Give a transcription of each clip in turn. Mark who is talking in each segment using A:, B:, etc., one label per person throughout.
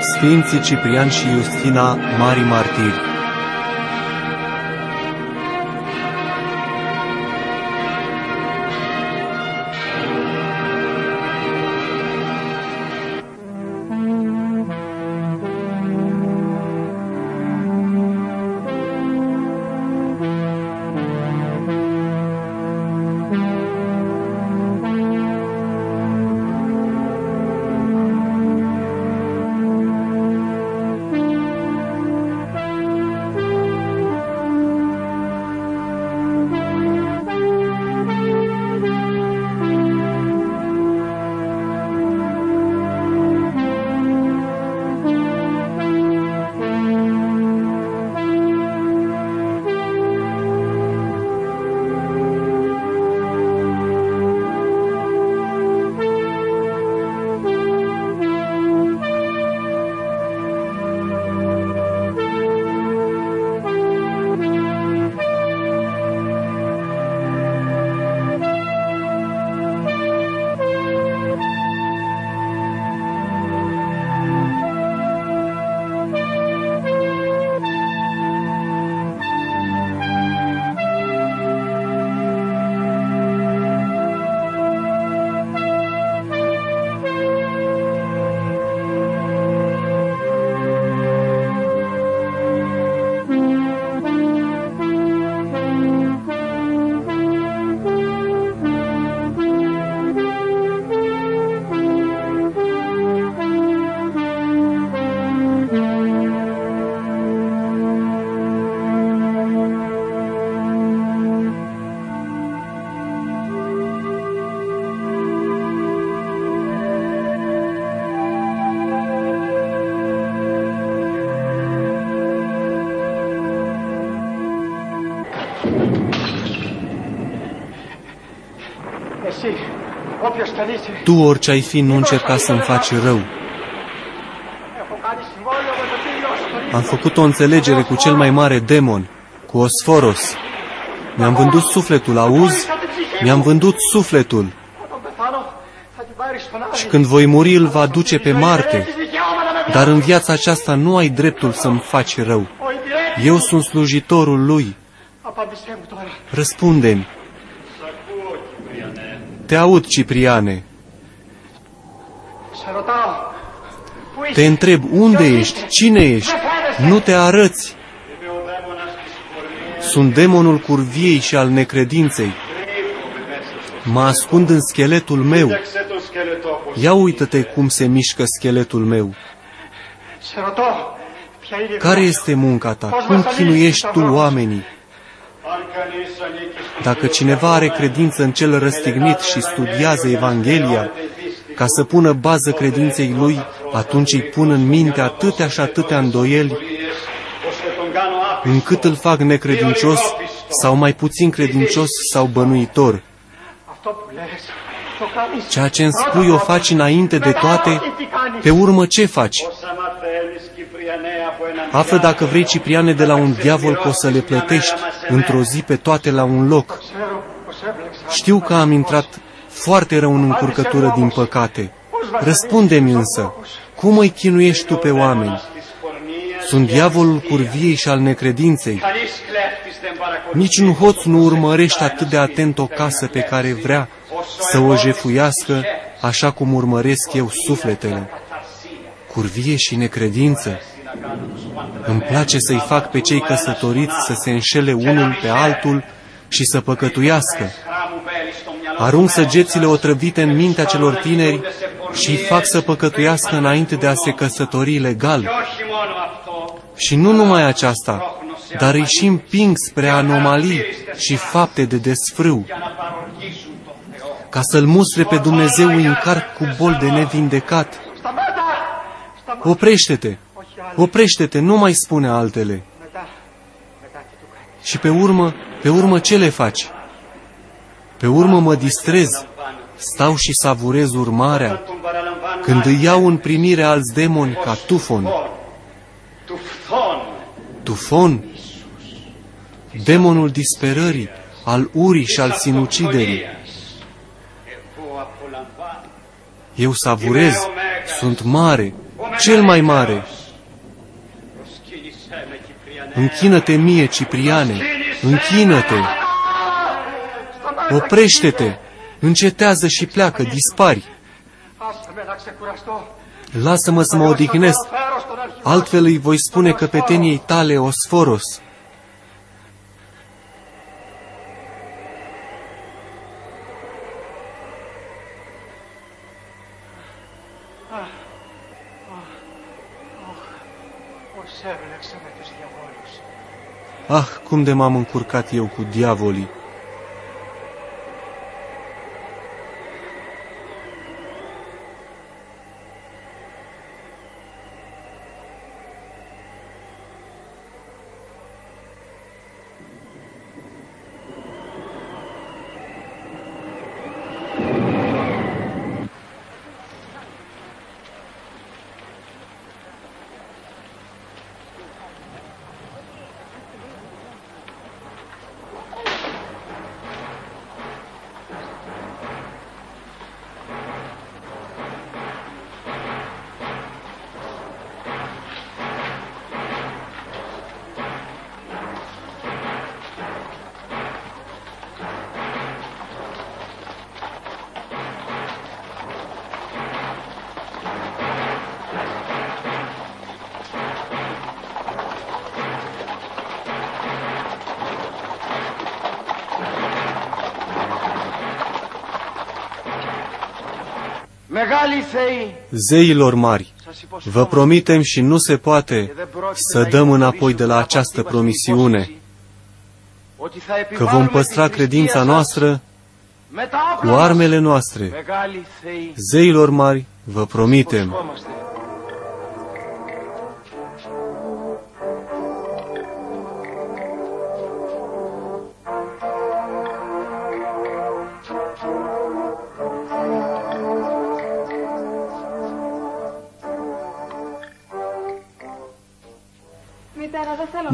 A: Sfinții Ciprian și Justina, mari martiri. Tu, orice ai fi, nu încerca să-mi faci rău. Am făcut o înțelegere cu cel mai mare demon, cu Osforos. Mi-am vândut sufletul, auzi? Mi-am vândut sufletul. Și când voi muri, îl va duce pe Marte. Dar în viața aceasta nu ai dreptul să-mi faci rău. Eu sunt slujitorul lui. Răspunde-mi. Te aud, Cipriane. Te întreb, unde ești? Cine ești? Nu te arăți. Sunt demonul curviei și al necredinței. Mă ascund în scheletul meu. Ia uită-te cum se mișcă scheletul meu. Care este munca ta? Cum chinuiești tu oamenii? Dacă cineva are credință în cel răstignit și studiază Evanghelia, ca să pună bază credinței lui, atunci îi pun în minte atâtea și atâtea îndoieli, încât îl fac necredincios sau mai puțin credincios sau bănuitor. Ceea ce îmi spui o faci înainte de toate, pe urmă ce faci? Află dacă vrei, Cipriane, de la un diavol că o să le plătești într-o zi pe toate la un loc. Știu că am intrat foarte rău în încurcătură din păcate. Răspunde-mi însă, cum îi chinuiești tu pe oameni? Sunt diavolul curviei și al necredinței. Niciun hoț nu urmărește atât de atent o casă pe care vrea să o jefuiască așa cum urmăresc eu sufletele. Curvie și necredință. Îmi place să-i fac pe cei căsătoriți să se înșele unul pe altul și să păcătuiască. Arunc săgețile otrăvite în mintea celor tineri și îi fac să păcătuiască înainte de a se căsători legal. Și nu numai aceasta, dar îi și împing spre anomalii și fapte de desfrâu. Ca să-L mustre pe Dumnezeu îi încarc cu bol de nevindecat. Oprește-te! Oprește-te, nu mai spune altele. Și pe urmă, pe urmă ce le faci? Pe urmă mă distrez, stau și savurez urmarea, când îi iau în primire alți demoni ca tufon. Tufon? demonul disperării, al urii și al sinuciderii. Eu savurez, sunt mare, cel mai mare. Închină-te mie, Cipriane, închină-te. Oprește-te, încetează și pleacă, dispari. Lasă-mă să mă odihnesc, altfel îi voi spune căpeteniei tale Osforos. Ah, cum de m-am încurcat eu cu diavolii! Zeilor mari, vă promitem și nu se poate să dăm înapoi de la această promisiune, că vom păstra credința noastră cu armele noastre. Zeilor mari, vă promitem.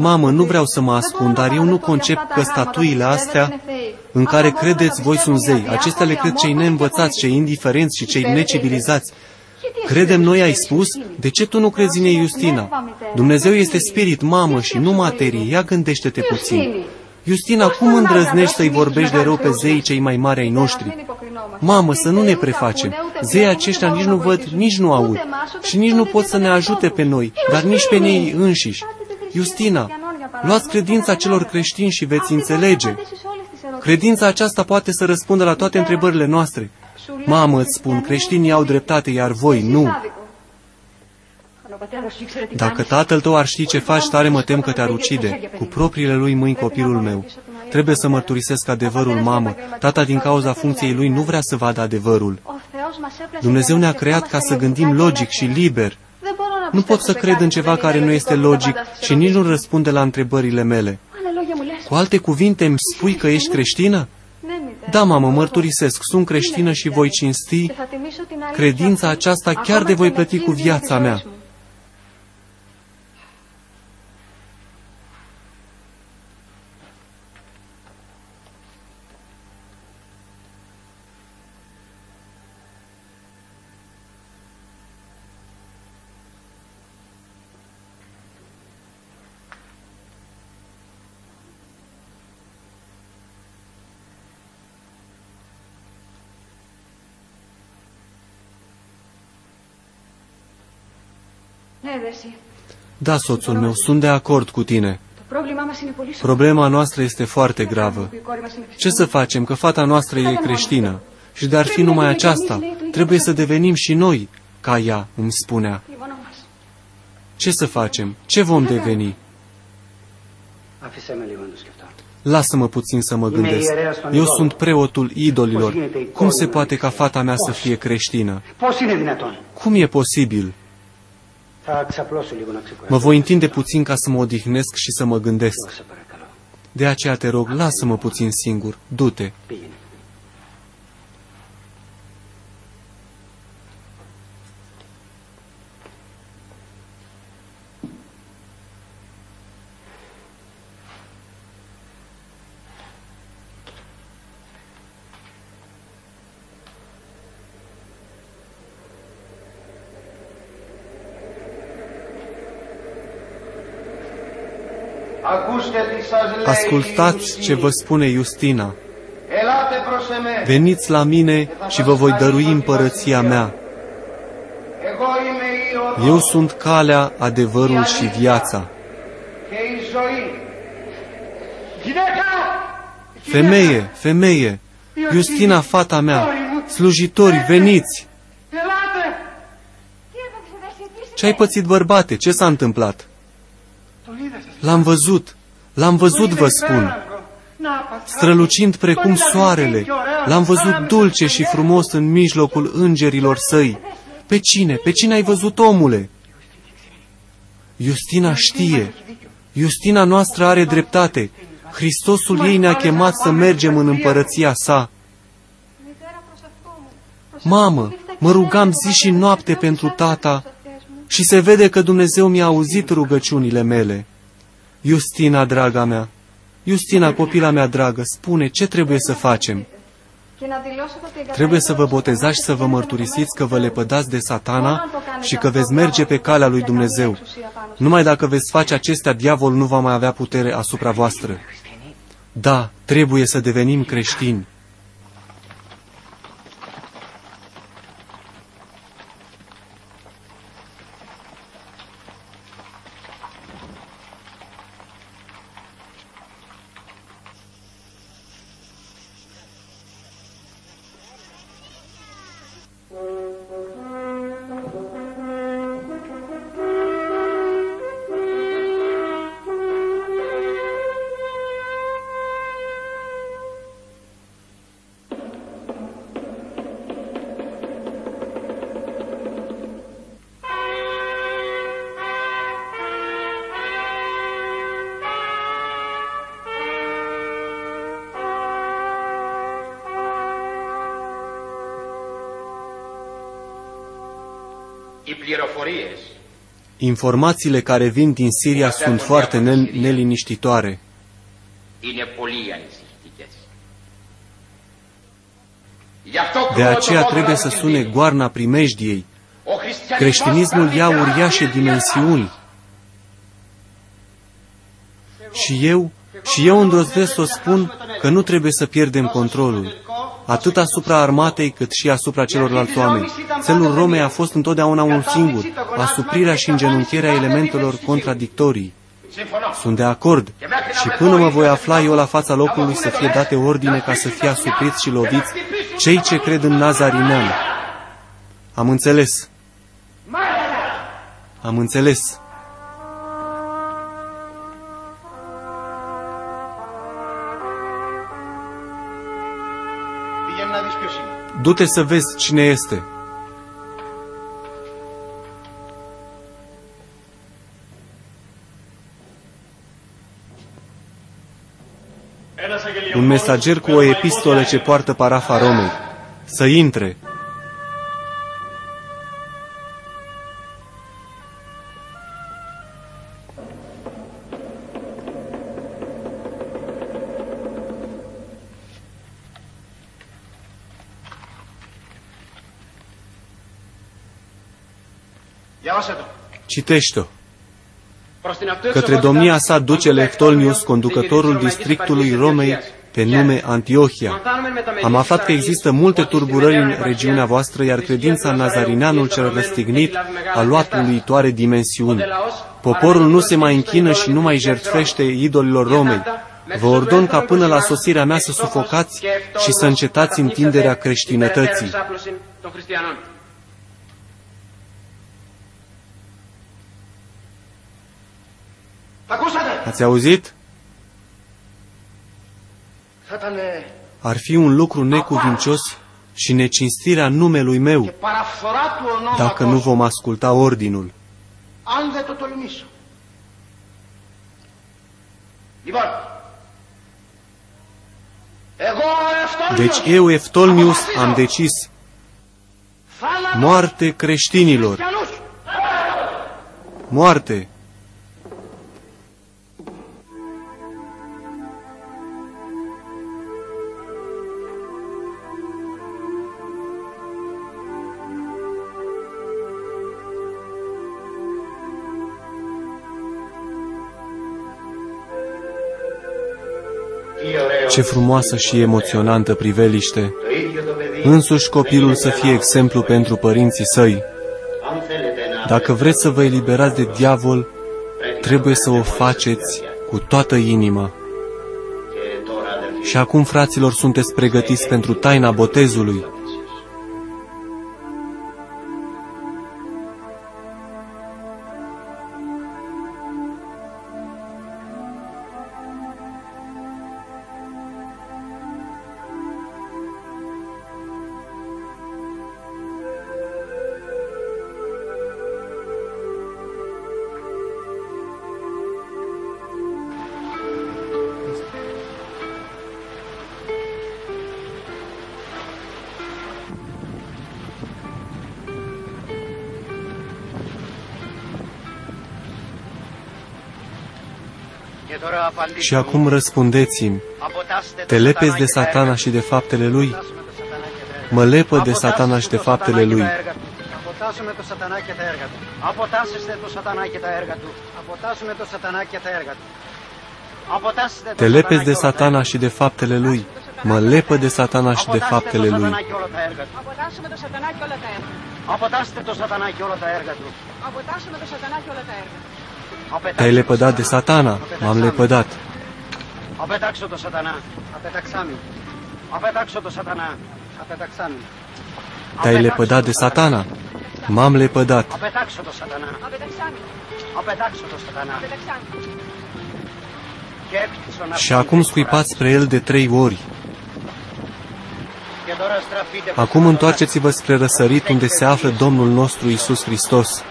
A: Mamă, nu vreau să mă ascund, dar eu nu concep că statuile astea în care credeți voi sunt zei. Acestea le cred cei neînvățați, cei indiferenți și cei necivilizați. Credem noi, ai spus? De ce tu nu crezi în ei, Justina? Dumnezeu este spirit, mamă, și nu materie. Ia gândește-te puțin. Justina, cum îndrăznești să-i vorbești de rău pe zeii cei mai mari ai noștri? Mamă, să nu ne prefacem. Zeii aceștia nici nu văd, nici nu aud. Și nici nu pot să ne ajute pe noi, dar nici pe ei înșiși. Justina, luați credința celor creștini și veți înțelege. Credința aceasta poate să răspundă la toate întrebările noastre. Mamă, îți spun, creștinii au dreptate, iar voi nu. Dacă tatăl tău ar ști ce faci, tare mă tem că te-ar ucide. Cu propriile lui mâini copilul meu. Trebuie să mărturisesc adevărul, mamă. Tata, din cauza funcției lui, nu vrea să vadă adevărul. Dumnezeu ne-a creat ca să gândim logic și liber. Nu pot să cred în ceva care nu este logic și nici nu răspunde la întrebările mele. Cu alte cuvinte, îmi spui că ești creștină? Da, mamă, mărturisesc, sunt creștină și voi cinsti credința aceasta chiar de voi plăti cu viața mea. Da, soțul meu, sunt de acord cu tine. Problema noastră este foarte gravă. Ce să facem, că fata noastră e creștină? Și de-ar fi numai aceasta, trebuie să devenim și noi ca ea, îmi spunea. Ce să facem? Ce vom deveni? Lasă-mă puțin să mă gândesc. Eu sunt preotul idolilor. Cum se poate ca fata mea să fie creștină? Cum e posibil? Mă voi întinde puțin ca să mă odihnesc și să mă gândesc. De aceea te rog, lasă-mă puțin singur, du-te. Ascultați ce vă spune Justina. Veniți la mine și vă voi dărui împărăția mea. Eu sunt calea, adevărul și viața. Femeie, femeie, Justina, fata mea, slujitori, veniți! Ce ai pățit, bărbate? Ce s-a întâmplat? L-am văzut. L-am văzut, vă spun, strălucind precum soarele. L-am văzut dulce și frumos în mijlocul îngerilor săi. Pe cine? Pe cine ai văzut, omule? Justina știe. Justina noastră are dreptate. Hristosul ei ne-a chemat să mergem în împărăția sa. Mamă, mă rugam zi și noapte pentru tata și se vede că Dumnezeu mi-a auzit rugăciunile mele. Justina, draga mea, Justina, copila mea dragă, spune ce trebuie să facem. Trebuie să vă botezați și să vă mărturisiți că vă lepădați de satana și că veți merge pe calea lui Dumnezeu. Numai dacă veți face acestea, diavolul nu va mai avea putere asupra voastră. Da, trebuie să devenim creștini. Informațiile care vin din Siria sunt foarte neliniștitoare. De aceea trebuie să sune goarna primejdiei. Creștinismul ia uriașe dimensiuni. Și eu, și eu îndrăznesc să spun că nu trebuie să pierdem controlul atât asupra armatei cât și asupra celorlalți oameni. Țelul Romei a fost întotdeauna un singur, asuprirea și îngenunchierea elementelor contradictorii. Sunt de acord și până mă voi afla eu la fața locului să fie date ordine ca să fie asupriți și loviți cei ce cred în Nazarinean. Am înțeles. Am înțeles. Du-te să vezi cine este. Un mesager cu o epistolă ce poartă parafa Romei. Să intre. Citește-o. Către domnia sa duce
B: Leftolnius,
A: conducătorul districtului Romei, pe nume Antiohia. Am aflat că există multe turburări în regiunea voastră, iar credința nazarineanul cel răstignit a luat uluitoare dimensiuni. Poporul nu se mai închină și nu mai jertfește idolilor Romei. Vă ordon ca până la sosirea mea să sufocați și să încetați întinderea creștinătății. Ați auzit? Ar fi un lucru necuvincios și necinstirea numelui meu dacă nu vom asculta ordinul. Deci eu, Eftolmius, am decis moarte creștinilor. Moarte! Ce frumoasă și emoționantă priveliște! Însuși copilul să fie exemplu pentru părinții săi. Dacă vreți să vă eliberați de diavol, trebuie să o faceți cu toată inima. Și acum, fraților, sunteți pregătiți pentru taina botezului. Și acum răspundeți-mi, te lepezi de satana și de faptele lui? Mă lepă de satana și de faptele lui.
C: Αποτάσσουμε το σατανά και τα έργα του. Αποτάσσεστε το σατανά και τα έργα του. Αποτάσσουμε το σατανά και τα έργα του. Αποτάσσεστε το
A: Te lepezi de
C: σατανά και όλα τα
A: satana și de faptele lui. Mă lepă de satana și de faptele lui.
D: Αποτάσσουμε το σατανά και όλα τα έργα.
C: Αποτάσσετε το σατανά και όλα τα έργα του.
D: Αποτάσσουμε το σατανά και όλα τα έργα.
A: Te-ai lepădat de satana, m-am lepădat.
C: Απετάξω το σατανά. Απεταξάμι. Απετάξω το σατανά. Απεταξάμι.
A: Te-ai lepădat de satana, m-am lepădat.
C: Απετάξω το σατανά.
D: Απεταξάμι.
C: Απετάξω το σατανά.
D: Απεταξάμι.
C: Και έπτυσον
A: Și acum scuipați spre el de trei ori.
C: Και τώρα στραφείτε προς
A: Acum
C: το
A: întoarceți-vă spre răsărit unde se află Domnul nostru Isus Hristos.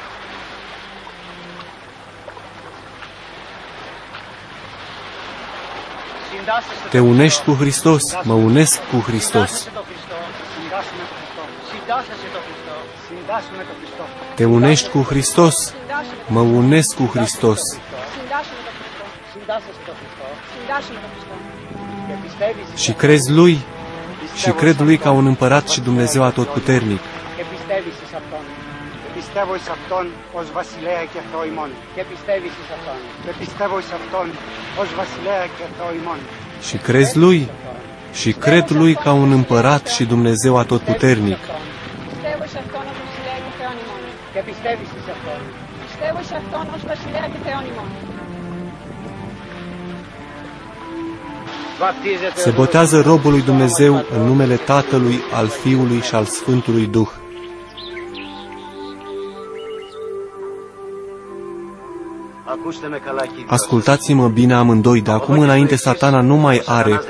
A: Te unești cu Hristos, mă unesc cu Hristos.
C: Συντάσσεσαι το Χριστό. Συντάσσουμε το Χριστό. Συντάσσεσαι το Χριστό. Συντάσσουμε το Χριστό.
A: Te unești cu Hristos, mă unesc cu Hristos.
D: Συντάσσουμε το Χριστό.
C: Συντάσσεσαι το Χριστό.
D: Συντάσσουμε το Χριστό.
C: Και πιστεύεις
A: Și crezi Lui și cred Lui ca un împărat și Dumnezeu atotputernic.
C: και πιστεύεις εις Αυτόν. Και πιστεύω εις Αυτόν ως βασιλέα και Θεό ημών. Και πιστεύεις εις Αυτόν. Και πιστεύω εις Αυτόν ως βασιλέα και Θεό ημών.
A: și crezi lui și cred lui ca un împărat și Dumnezeu atotputernic. Se botează robul lui Dumnezeu în numele Tatălui, al Fiului și al Sfântului Duh. Ascultați-mă bine amândoi, de acum înainte satana nu mai are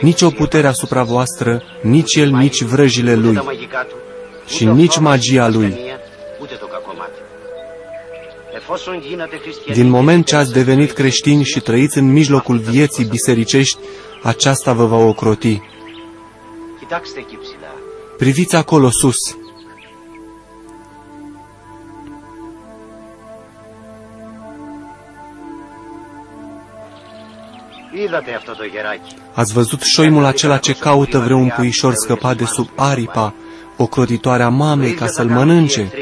A: nicio putere asupra voastră, nici el, nici vrăjile lui și nici magia lui. Din moment ce ați devenit creștini și trăiți în mijlocul vieții bisericești, aceasta vă va ocroti. Priviți acolo sus. Ați văzut șoimul acela ce caută vreun puișor scăpat de sub aripa, ocrotitoarea mamei ca să-l mănânce.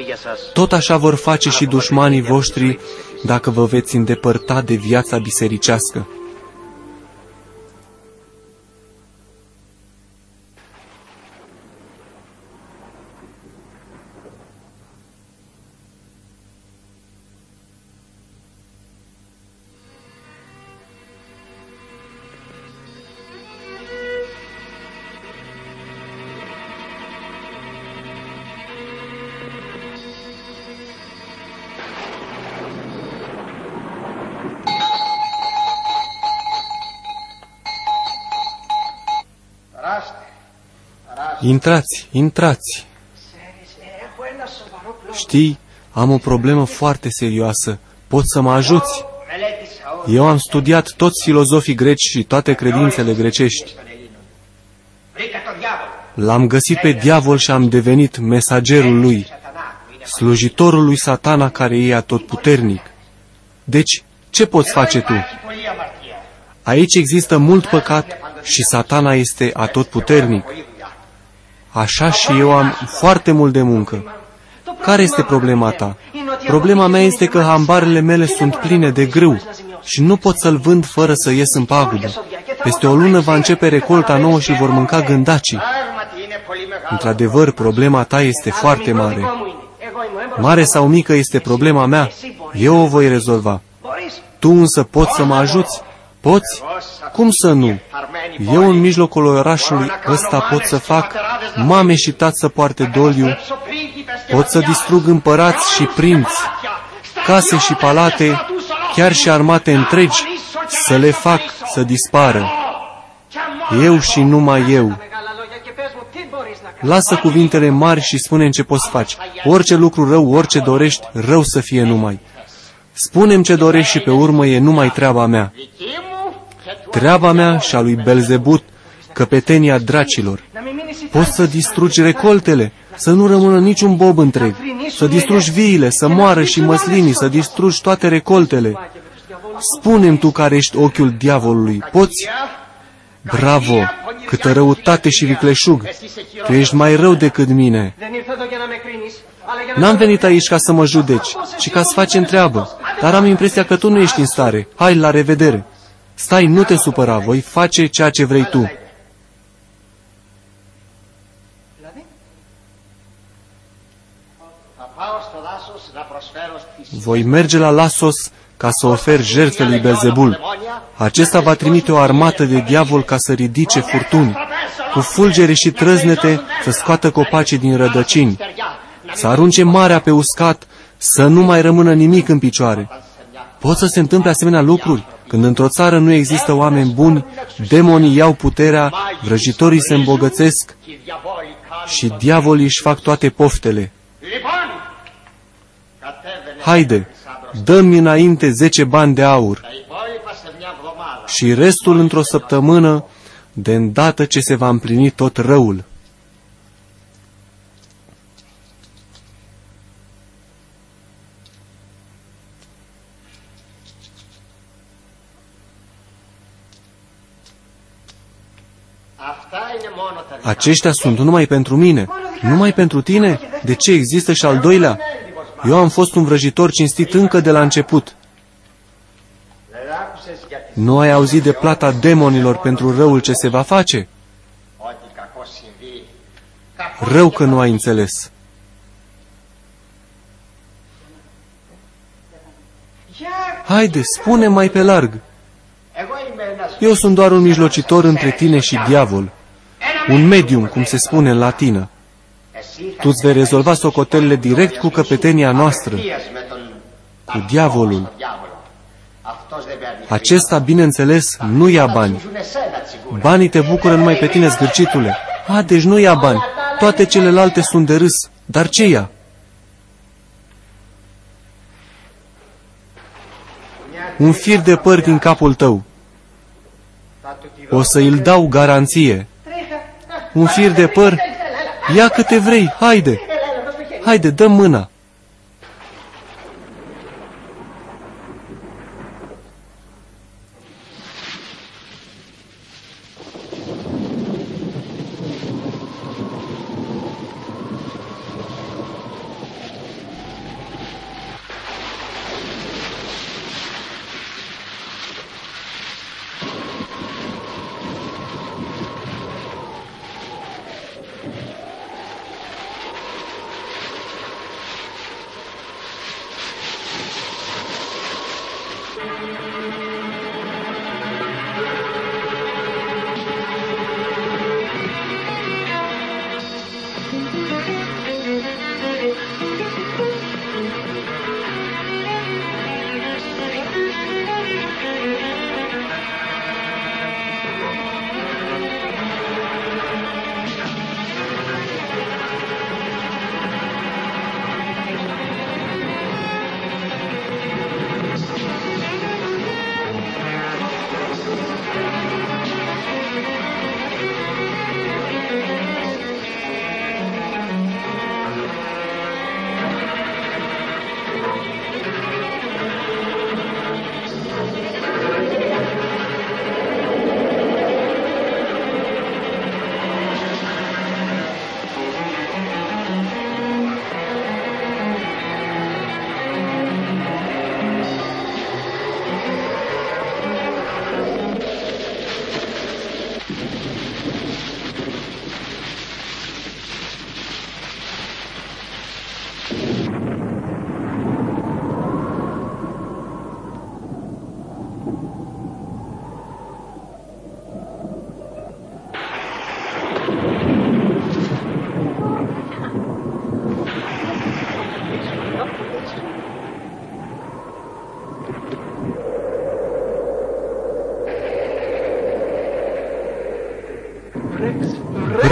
A: Tot așa vor face și dușmanii voștri dacă vă veți îndepărta de viața bisericească. Intrați, intrați! Știi, am o problemă foarte serioasă. Poți să mă ajuți? Eu am studiat toți filozofii greci și toate credințele grecești. L-am găsit pe diavol și am devenit mesagerul lui, slujitorul lui satana care e tot puternic. Deci, ce poți face tu? Aici există mult păcat și satana este atotputernic.
B: puternic.
A: Așa și eu am foarte mult de muncă. Care este problema ta? Problema mea este că hambarele mele sunt pline de grâu și nu pot să-l vând fără să ies în pagubă. Peste o lună va începe recolta nouă și vor mânca gândacii. Într-adevăr, problema ta este foarte mare. Mare sau mică este problema mea. Eu o voi rezolva. Tu însă poți să mă ajuți? Poți? Cum să nu? Eu în mijlocul orașului ăsta pot să fac mame și tați să poarte doliu, pot să distrug împărați și prinți, case și palate, chiar și armate întregi, să le fac să dispară. Eu și numai eu. Lasă cuvintele mari și spune ce poți face. Orice lucru rău, orice dorești, rău să fie numai. Spunem ce dorești și pe urmă e numai treaba mea. Treaba mea și a lui Belzebut, căpetenia dracilor. Poți să distrugi recoltele, să nu rămână niciun bob întreg, să distrugi viile, să moară și măslinii, să distrugi toate recoltele. Spunem tu care ești ochiul diavolului, poți? Bravo! Câtă răutate și vicleșug! Tu ești mai rău decât mine! N-am venit aici ca să mă judeci, ci ca să facem treabă, dar am impresia că tu nu ești în stare. Hai, la revedere! Stai, nu te supăra, voi face ceea ce vrei tu. Voi merge la Lasos ca să ofer jertfe lui Belzebul. Acesta va trimite o armată de diavol ca să ridice furtuni, cu fulgere și trăznete să scoată copacii din rădăcini, să arunce marea pe uscat, să nu mai rămână nimic în picioare. Pot să se întâmple asemenea lucruri? Când într-o țară nu există oameni buni, demonii iau puterea, vrăjitorii se îmbogățesc și diavolii își fac toate poftele. Haide, dă-mi înainte zece bani de aur și restul într-o săptămână, de îndată ce se va împlini tot răul. Aceștia sunt numai pentru mine, numai pentru tine. De ce există și al doilea? Eu am fost un vrăjitor cinstit încă de la început. Nu ai auzit de plata demonilor pentru răul ce se va face? Rău că nu ai înțeles. Haide, spune mai pe larg. Eu sunt doar un mijlocitor între tine și diavol. Un medium, cum se spune în latină. Tu îți vei rezolva socotelele direct cu căpetenia noastră, cu diavolul. Acesta, bineînțeles, nu ia bani. Banii te bucură numai pe tine, zgârcitule. A, deci nu ia bani. Toate celelalte sunt de râs. Dar ce ia? Un fir de păr din capul tău. O să îl dau garanție. Un fir de păr? Ia câte vrei, haide! Haide, dă mâna!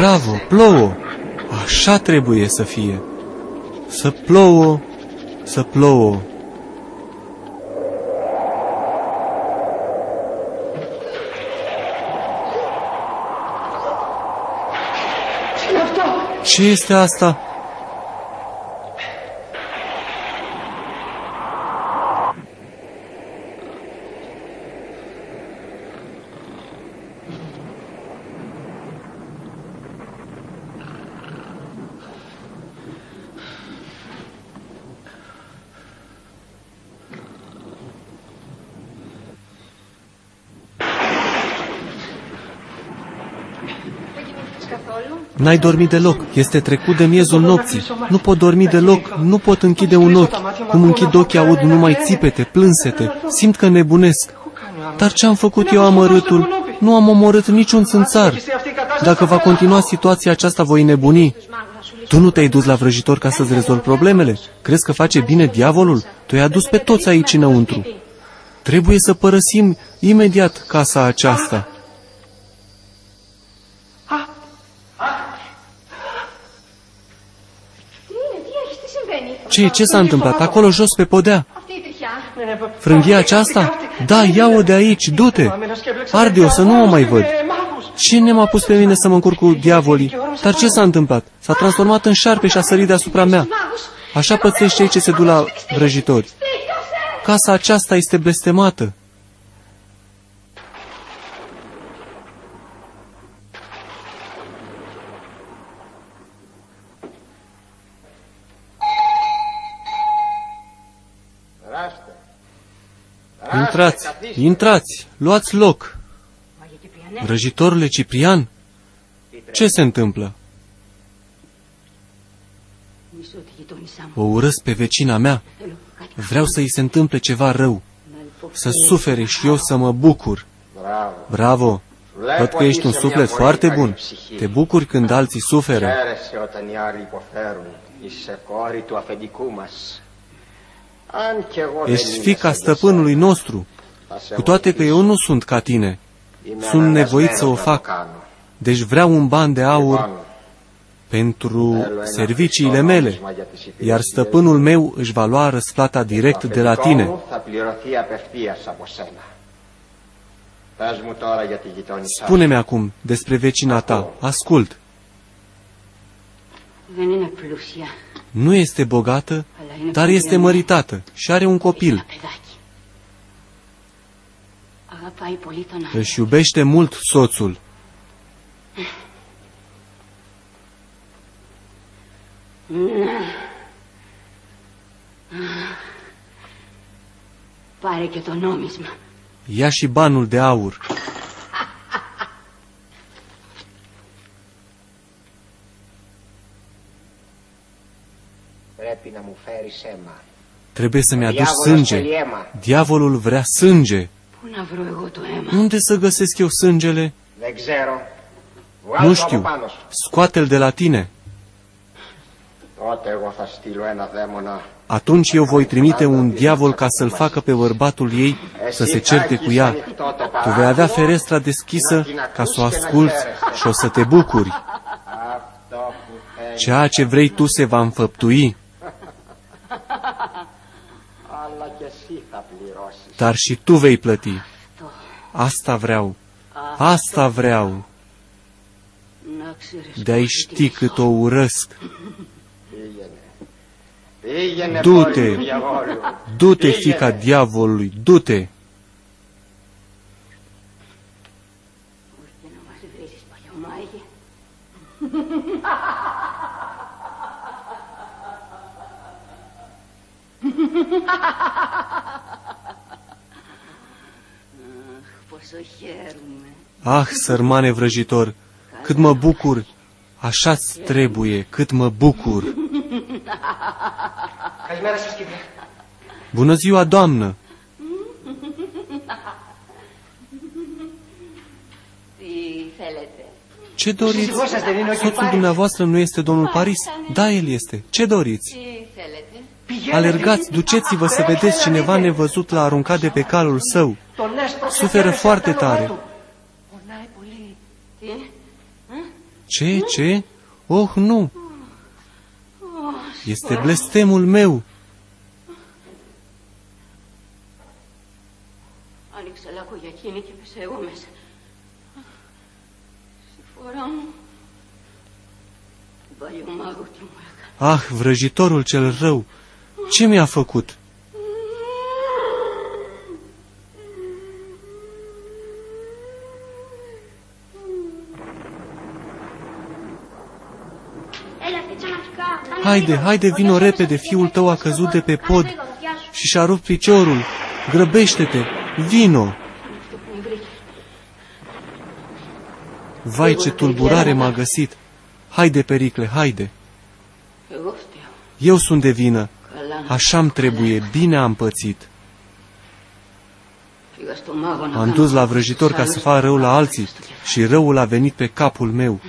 A: Bravo, plouă! Așa trebuie să fie. Să plouă, să plouă. Ce este asta? N-ai dormit deloc, este trecut de miezul nopții. Nu pot dormi deloc, nu pot închide un ochi. Cum închid ochii, aud numai țipete, plânsete, simt că nebunesc. Dar ce am făcut eu amărâtul? Nu am omorât niciun țânțar. Dacă va continua situația aceasta, voi nebuni. Tu nu te-ai dus la vrăjitor ca să-ți rezolvi problemele? Crezi că face bine diavolul? Tu i-ai adus pe toți aici înăuntru. Trebuie să părăsim imediat casa aceasta. Și ce s-a întâmplat? Acolo jos pe podea. Frânghia aceasta? Da, ia-o de aici, du-te! Arde-o să nu o mai văd. Cine m-a pus pe mine să mă încurc cu diavolii? Dar ce s-a întâmplat? S-a transformat în șarpe și a sărit deasupra mea. Așa pățești cei ce se duc la vrăjitori. Casa aceasta este blestemată. Intrați, intrați, luați loc. Vrăjitorule Ciprian, ce se întâmplă? O urăsc pe vecina mea. Vreau să-i se întâmple ceva rău. Să sufere și eu să mă bucur. Bravo! Văd că ești un suflet foarte bun. Te bucuri când alții suferă. Ești fica stăpânului nostru, cu toate că eu nu sunt ca tine. Sunt nevoit să o fac. Deci vreau un ban de aur pentru serviciile mele, iar stăpânul meu își va lua răsplata direct de la tine. Spune-mi acum despre vecina ta. Ascult. Nu este bogată, dar este măritată și are un copil. Își iubește mult soțul.
E: Pare că tonomism.
A: Ia și banul de aur. Trebuie să-mi aduci sânge. Diavolul vrea sânge. Unde să găsesc eu sângele? Nu știu. Scoate-l de la tine. Atunci eu voi trimite un diavol ca să-l facă pe bărbatul ei să se certe cu ea. Tu vei avea fereastra deschisă ca să o asculți și o să te bucuri. Ceea ce vrei tu se va înfăptui. dar și tu vei plăti. Asta vreau, asta vreau. De-ai ști cât o urăsc. Du-te, du-te, fica diavolului, du-te!
E: Ha ha ha ha!
A: Ah, sărmane vrăjitor, cât mă bucur, așa trebuie, cât mă bucur. Bună ziua, doamnă! Ce doriți? Soțul dumneavoastră nu este domnul Paris? Da, el este. Ce doriți? Alergați, duceți-vă să vedeți cineva nevăzut l-a aruncat de pe calul său. Suferă foarte tare. Ce, ce? Oh, nu! Este blestemul meu! Ah, vrăjitorul cel rău! Ce mi-a făcut? Haide, haide, vino repede, fiul tău a căzut de pe pod și și-a rupt piciorul. Grăbește-te, vino! Vai, ce tulburare m-a găsit! Haide, Pericle, haide! Eu sunt de vină! Așa-mi trebuie, bine am pățit. Am dus la vrăjitor ca să fac rău la alții și răul a venit pe capul meu.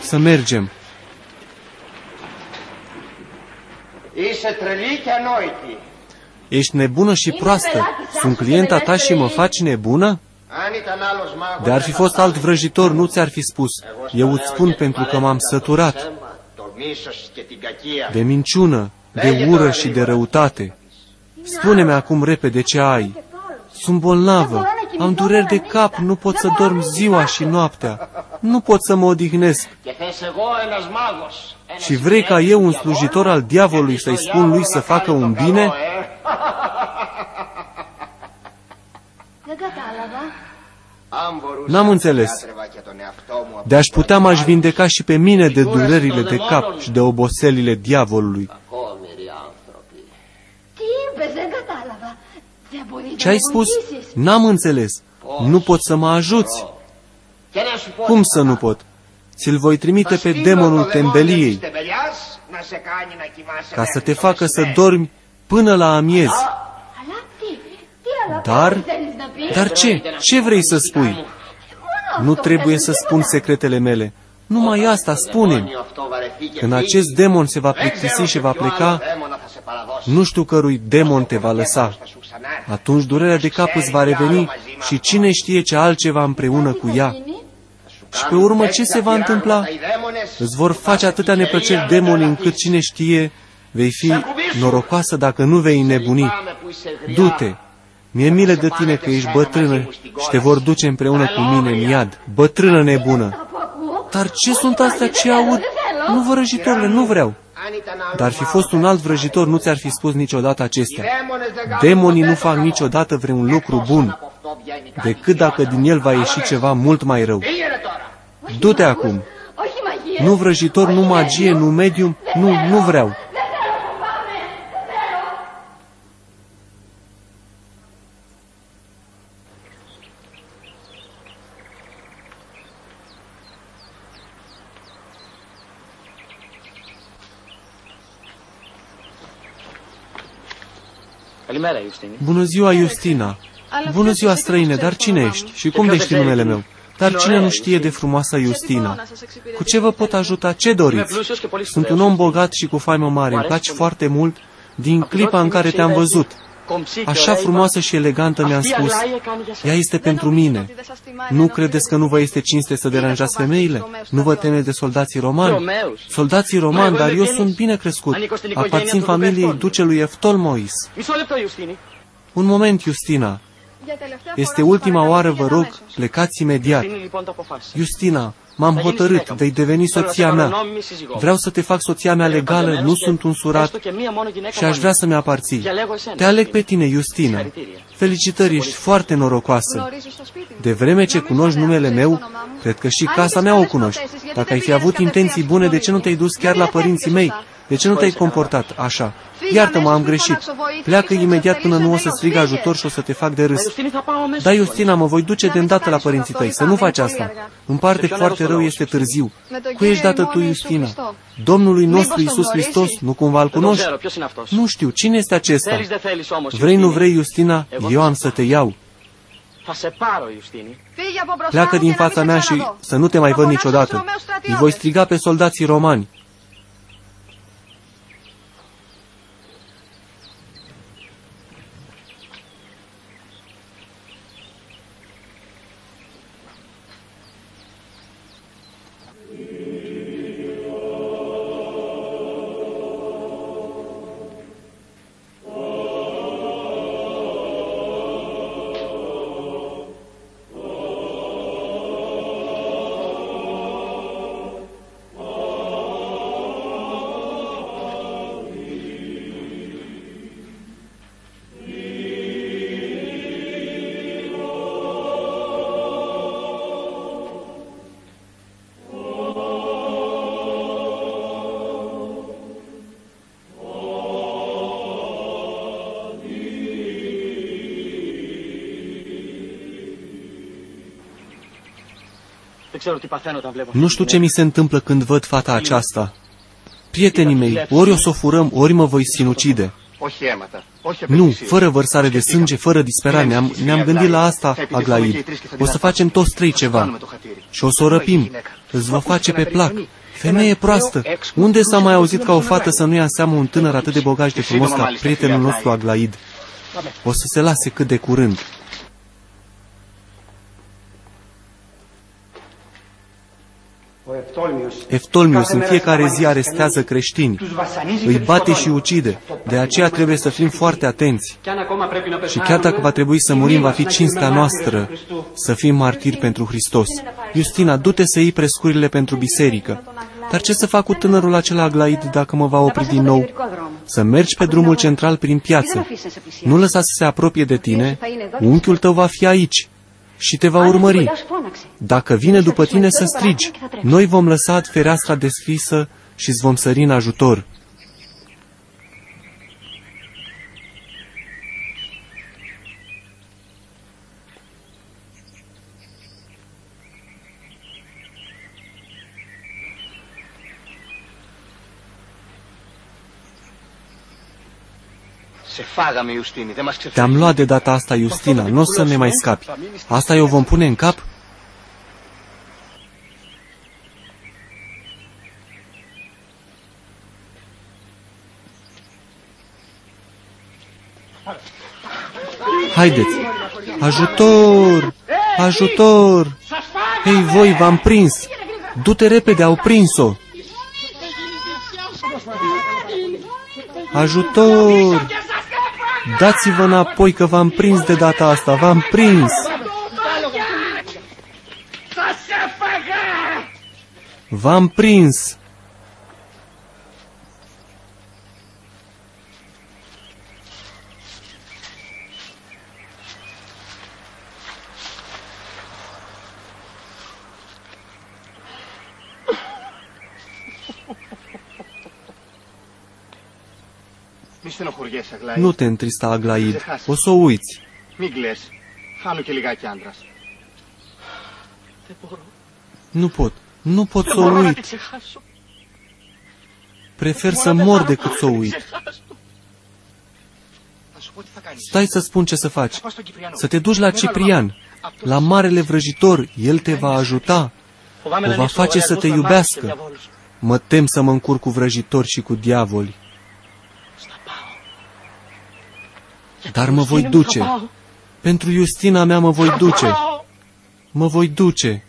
A: Să mergem. Ești nebună și proastă. Sunt clienta ta și mă faci nebună? Dar ar fi fost alt vrăjitor, nu ți-ar fi spus. Eu îți spun pentru că m-am săturat de minciună, de ură și de răutate. Spune-mi acum repede ce ai. Sunt bolnavă, am dureri de cap, nu pot să dorm ziua și noaptea, nu pot să mă odihnesc. Și vrei ca eu, un slujitor al diavolului, să-i spun lui să facă un bine?
B: Da?
A: N-am înțeles. De-aș putea m-aș vindeca și pe mine de durerile de cap și de oboselile diavolului. Ce ai spus? N-am înțeles. Nu pot să mă ajuți. Cum să nu pot? Ți-l voi trimite pe demonul tembeliei ca să te facă să dormi până la amiez. Dar? Dar ce? Ce vrei să spui? Nu trebuie să spun secretele mele. Numai asta spune Când acest demon se va plictisi și va pleca, nu știu cărui demon te va lăsa. Atunci durerea de cap îți va reveni și cine știe ce altceva împreună cu ea. Și pe urmă ce se va întâmpla? Îți vor face atâtea neplăceri demoni încât cine știe vei fi norocoasă dacă nu vei nebuni. Du-te, mi-e milă de tine că ești bătrână și te vor duce împreună cu mine în iad, bătrână nebună. Dar ce sunt astea ce aud? Nu vrăjitorile, nu vreau. Dar fi fost un alt vrăjitor, nu ți-ar fi spus niciodată acestea. Demonii nu fac niciodată vreun lucru bun, decât dacă din el va ieși ceva mult mai rău. Du-te acum! Nu vrăjitor, nu magie, nu medium, nu, nu vreau. Bună ziua, Justina! Bună ziua, străine, dar cine ești? Și cum de știi numele meu? Dar cine nu știe de frumoasa Justina? Cu ce vă pot ajuta? Ce doriți? Sunt un om bogat și cu faimă mare. Îmi place foarte mult din clipa în care te-am văzut. Așa frumoasă și elegantă mi-a spus, ea este pentru mine. Nu credeți că nu vă este cinste să deranjați femeile? Nu vă temeți de soldații romani? Soldații romani, dar eu sunt bine crescut. Aparțin familiei ducelui
F: Eftol Mois.
A: Un moment, Justina. Este ultima oară, vă rog, plecați imediat. Justina, M-am hotărât, vei deveni soția mea. Vreau să te fac soția mea legală, nu sunt un surat și aș vrea să-mi aparții. Te aleg pe tine, Justina. Felicitări, ești foarte norocoasă. De vreme ce cunoști numele meu, cred că și casa mea o cunoști. Dacă ai fi avut intenții bune, de ce nu te-ai dus chiar la părinții mei? De ce nu te-ai comportat așa? Iartă-mă, am greșit. Pleacă imediat până nu o să strig ajutor și o să te fac de râs. Da, Justina, mă voi duce de îndată la părinții tăi, să nu faci asta. În parte foarte rău este târziu. Cu ești dată tu, Justina? Domnului nostru Iisus Hristos, nu cumva îl cunoști? Nu știu, cine este acesta? Vrei, nu vrei, Justina, eu am să te iau. Pleacă din fața mea și să nu te mai văd niciodată. Îi voi striga pe soldații romani. Nu știu ce mi se întâmplă când văd fata aceasta. Prietenii mei, ori o să o furăm, ori mă voi sinucide. Nu, fără vărsare de sânge, fără disperare, ne-am ne, gândit la asta, Aglaid. O să facem toți trei ceva. Și o să o răpim. Îți va face pe plac. Femeie proastă! Unde s-a mai auzit ca o fată să nu ia seamă un tânăr atât de bogat de frumos ca prietenul nostru Aglaid? O să se lase cât de curând. Eftolmius, în fiecare zi arestează creștini, îi bate și ucide, de aceea trebuie să fim foarte atenți. Și chiar dacă va trebui să murim, va fi cinstea noastră. Să fim martiri pentru Hristos. Justina, du-te să iei prescurile pentru biserică. Dar ce să fac cu tânărul acela aglaid dacă mă va opri din nou? Să mergi pe drumul central prin piață. Nu lăsa să se apropie de tine, unchiul tău va fi aici și te va urmări. Dacă vine după tine să strigi, noi vom lăsa fereastra deschisă și îți vom sări în ajutor.
B: φάγαμε, Ιουστίνη. Δεν μας
A: Te-am
B: ξεφεύγει.
A: luat de data asta, Justina, nu o să ne mai scapi. Asta eu vom pune în cap? Haideți! Ajutor! Ajutor! Hei, voi, v-am prins! Du-te repede, au prins-o! Ajutor! Dați-vă înapoi că v-am prins de data asta, v-am prins! V-am prins! Nu te întrista, Aglaid. O să o uiți.
B: Μην κλαις. Χάνω και λιγάκι άντρας.
A: Nu pot. Nu pot să o
F: Μπορώ να τη
A: uit.
F: ξεχάσω.
A: Prefer să mor decât să o uit.
B: Θα σου πω τι θα κάνεις.
A: Stai să spun ce să faci.
B: Θα πας στον Κυπριανό.
A: Să te duci la Ciprian, la marele vrăjitor. El te va ajuta.
F: Φοβάμαι
A: Ο
F: να
A: va
F: ανοίξω
A: face să
F: λογαριασμούς
A: te
F: με μάγους
A: iubească.
F: και διαβόλους.
A: Mă tem să mă încurc cu vrăjitori și cu diavoli. Dar mă voi duce. Pentru Justina mea mă voi duce. Mă voi duce.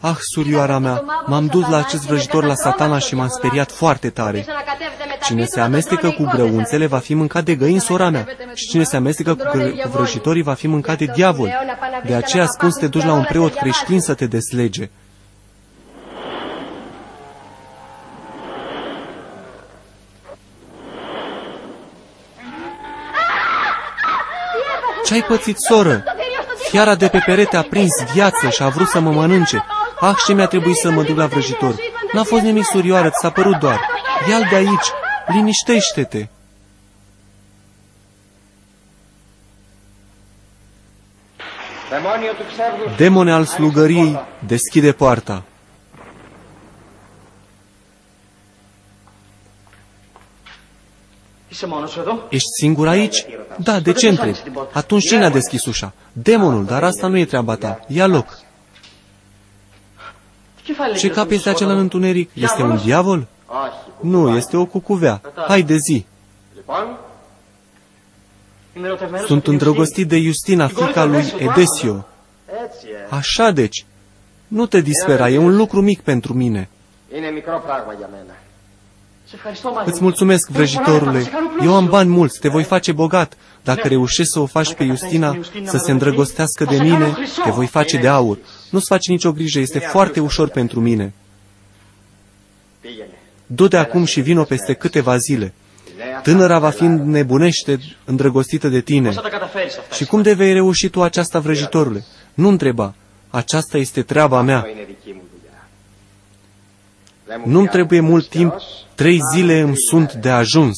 G: Ah,
A: ah surioara mea, m-am dus la acest vrăjitor la satana și m-am speriat foarte tare. Cine se amestecă cu grăunțele va fi mâncat de găini, sora mea, și cine se amestecă cu, cu vrăjitorii va fi mâncat de diavol. De aceea spun să te duci la un preot creștin să te deslege. Ce-ai pățit, soră? Fiara de pe perete a prins gheață și a vrut să mă mănânce. Ah, ce mi-a trebuit să mă duc la vrăjitor. N-a fost nimic surioară, ți s-a părut doar. Ia-l de aici, liniștește-te. Demone al slugăriei deschide poarta. Ești singur aici? Da, de ce întrebi? Atunci cine a deschis ușa? Demonul, dar asta nu e treaba ta. Ia loc. Ce cap este acela în întuneric? Este un diavol? Nu, este o cucuvea. Hai de zi. Sunt îndrăgostit de Justina, fica lui Edesio. Așa deci. Nu te dispera, e un lucru mic pentru mine. Îți mulțumesc, vrăjitorule. Eu am bani mulți, te voi face bogat. Dacă reușești să o faci pe Justina să se îndrăgostească de mine, te voi face de aur. Nu-ți faci nicio grijă, este foarte ușor pentru mine.
B: Du
A: de acum și vino peste câteva zile. Tânăra va fi nebunește, îndrăgostită de tine. Și cum de vei reuși tu aceasta, vrăjitorule? Nu întreba. Aceasta este treaba mea. Nu-mi trebuie mult timp, trei zile îmi sunt de ajuns.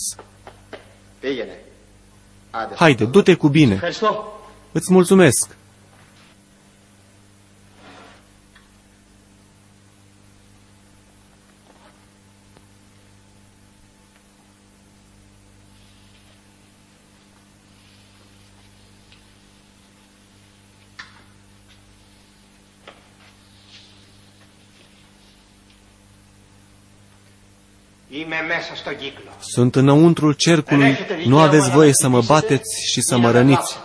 A: Haide, du-te cu bine. Îți mulțumesc. Sunt înăuntrul cercului, nu aveți voie să mă bateți și să mă răniți.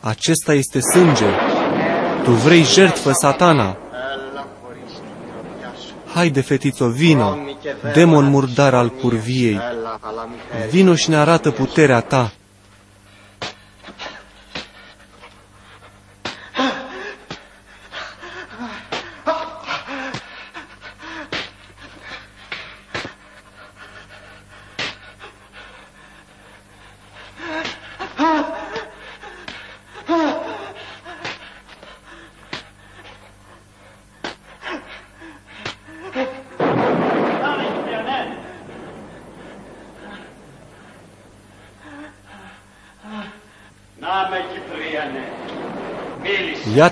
A: Acesta este sânge. Tu vrei jertfă, satana. Haide, fetițo, vino, demon murdar al curviei, vino și ne arată puterea ta,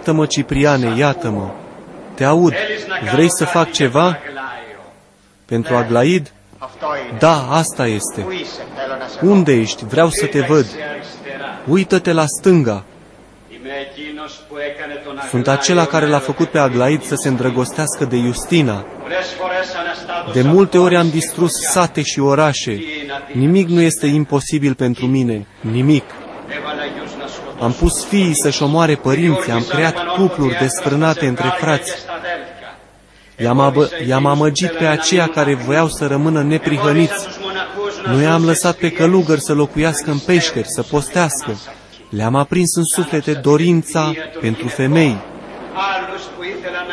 A: Iată-mă, Cipriane, iată-mă! Te aud! Vrei să fac ceva? Pentru Aglaid? Da, asta este. Unde ești? Vreau să te văd. Uită-te la stânga. Sunt acela care l-a făcut pe Aglaid să se îndrăgostească de Justina. De multe ori am distrus sate și orașe. Nimic nu este imposibil pentru mine. Nimic. Am pus fiii să-și omoare părinții, am creat cupluri desfrânate între frați. I-am, abă, i-am amăgit pe aceia care voiau să rămână neprihăniți. Nu i-am lăsat pe călugări să locuiască în peșteri, să postească. Le-am aprins în suflete dorința pentru femei.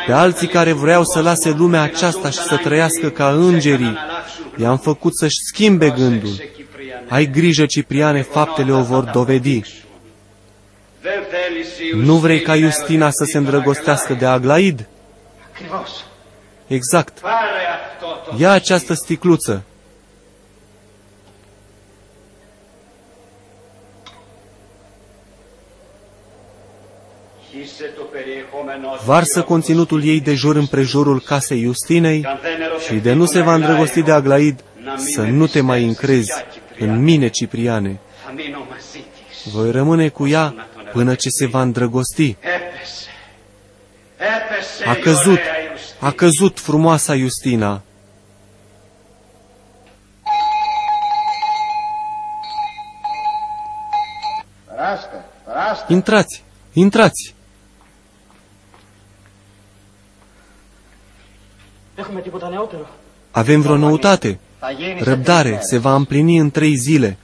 A: Pe alții care vreau să lase lumea aceasta și să trăiască ca îngerii, i-am făcut să-și schimbe gândul. Ai grijă, Cipriane, faptele o vor dovedi. Nu vrei ca Justina să se îndrăgostească de Aglaid? Exact. Ia această sticluță. Varsă conținutul ei de jur împrejurul casei Justinei și de nu se va îndrăgosti de Aglaid, să nu te mai încrezi în mine, Cipriane. Voi rămâne cu ea până ce se va îndrăgosti. A căzut, a căzut frumoasa Justina. Intrați, intrați. Avem vreo noutate. Răbdare se va împlini în trei zile.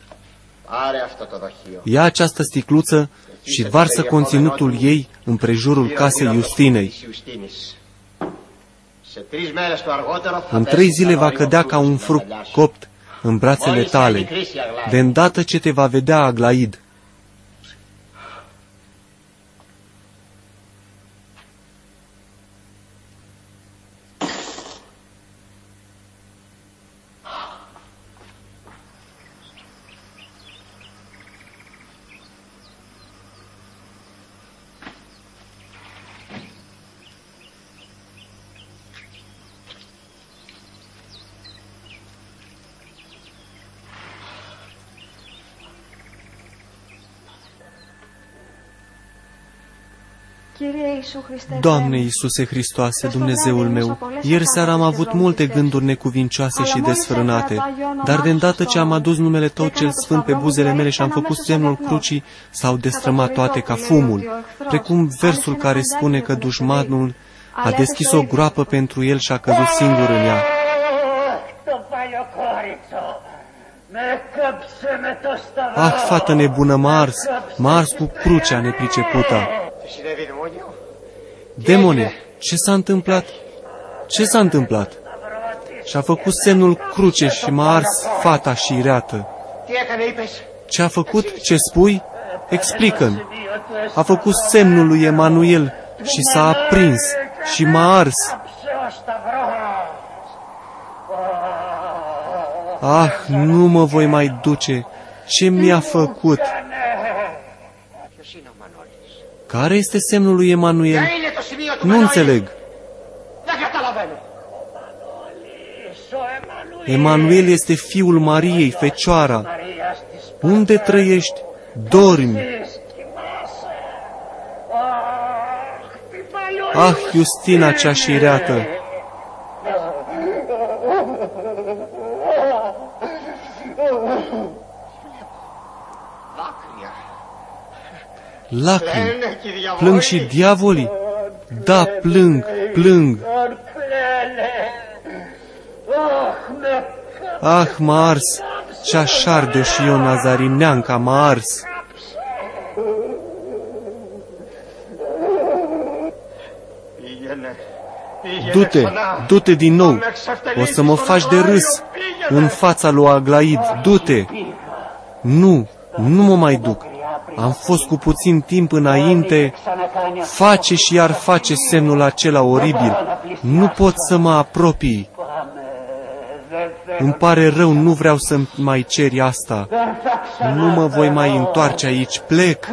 A: Ia această sticluță și varsă conținutul ei în prejurul casei Justinei. În trei zile va cădea ca un fruct copt în brațele tale, de îndată ce te va vedea Aglaid. Doamne Iisuse Hristoase, Dumnezeul meu, ieri seara am avut multe gânduri necuvincioase și desfrânate, dar de îndată ce am adus numele Tău cel Sfânt pe buzele mele și am făcut semnul crucii, s-au destrămat toate ca fumul, precum versul care spune că dușmanul a deschis o groapă pentru el și a căzut singur în ea. Ah, fată nebună, mars, mars cu crucea nepricepută. Demone, ce s-a întâmplat? Ce s-a întâmplat? Și a făcut semnul cruce și m-a ars fata și
B: ireată.
A: Ce a făcut? Ce spui? Explică-mi. A făcut semnul lui Emanuel și s-a aprins și m-a ars. Ah, nu mă voi mai duce. Ce mi-a făcut? Care este semnul lui Emanuel? Nu înțeleg. Emanuel este fiul Mariei, Fecioara. Unde trăiești? Dormi. Ah, Justina cea șireată! Lacrimi. Plâng și diavolii? Da, plâng, plâng. Ah, m-a ars. Ce așa de și eu, Nazarineanca, m-a ars. Du-te, du-te din nou. O să mă faci de râs în fața lui Aglaid. Du-te. Nu, nu mă mai duc. Am fost cu puțin timp înainte, face și iar face semnul acela oribil. Nu pot să mă apropii. Îmi pare rău, nu vreau să mai ceri asta. Nu mă voi mai întoarce aici, plec.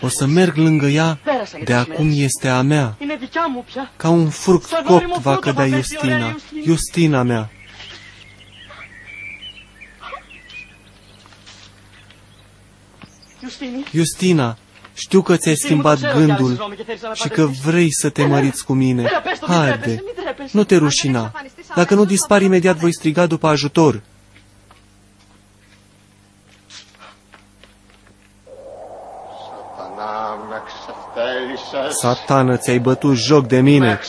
A: O să merg lângă ea, de acum este a mea. Ca un fruct copt va cădea Justina, Justina mea. Justina, știu că ți-ai schimbat gândul și că vrei să te măriți cu mine. Haide, nu te rușina. Dacă nu dispari imediat, voi striga după ajutor. Satană, ți-ai bătut joc de mine!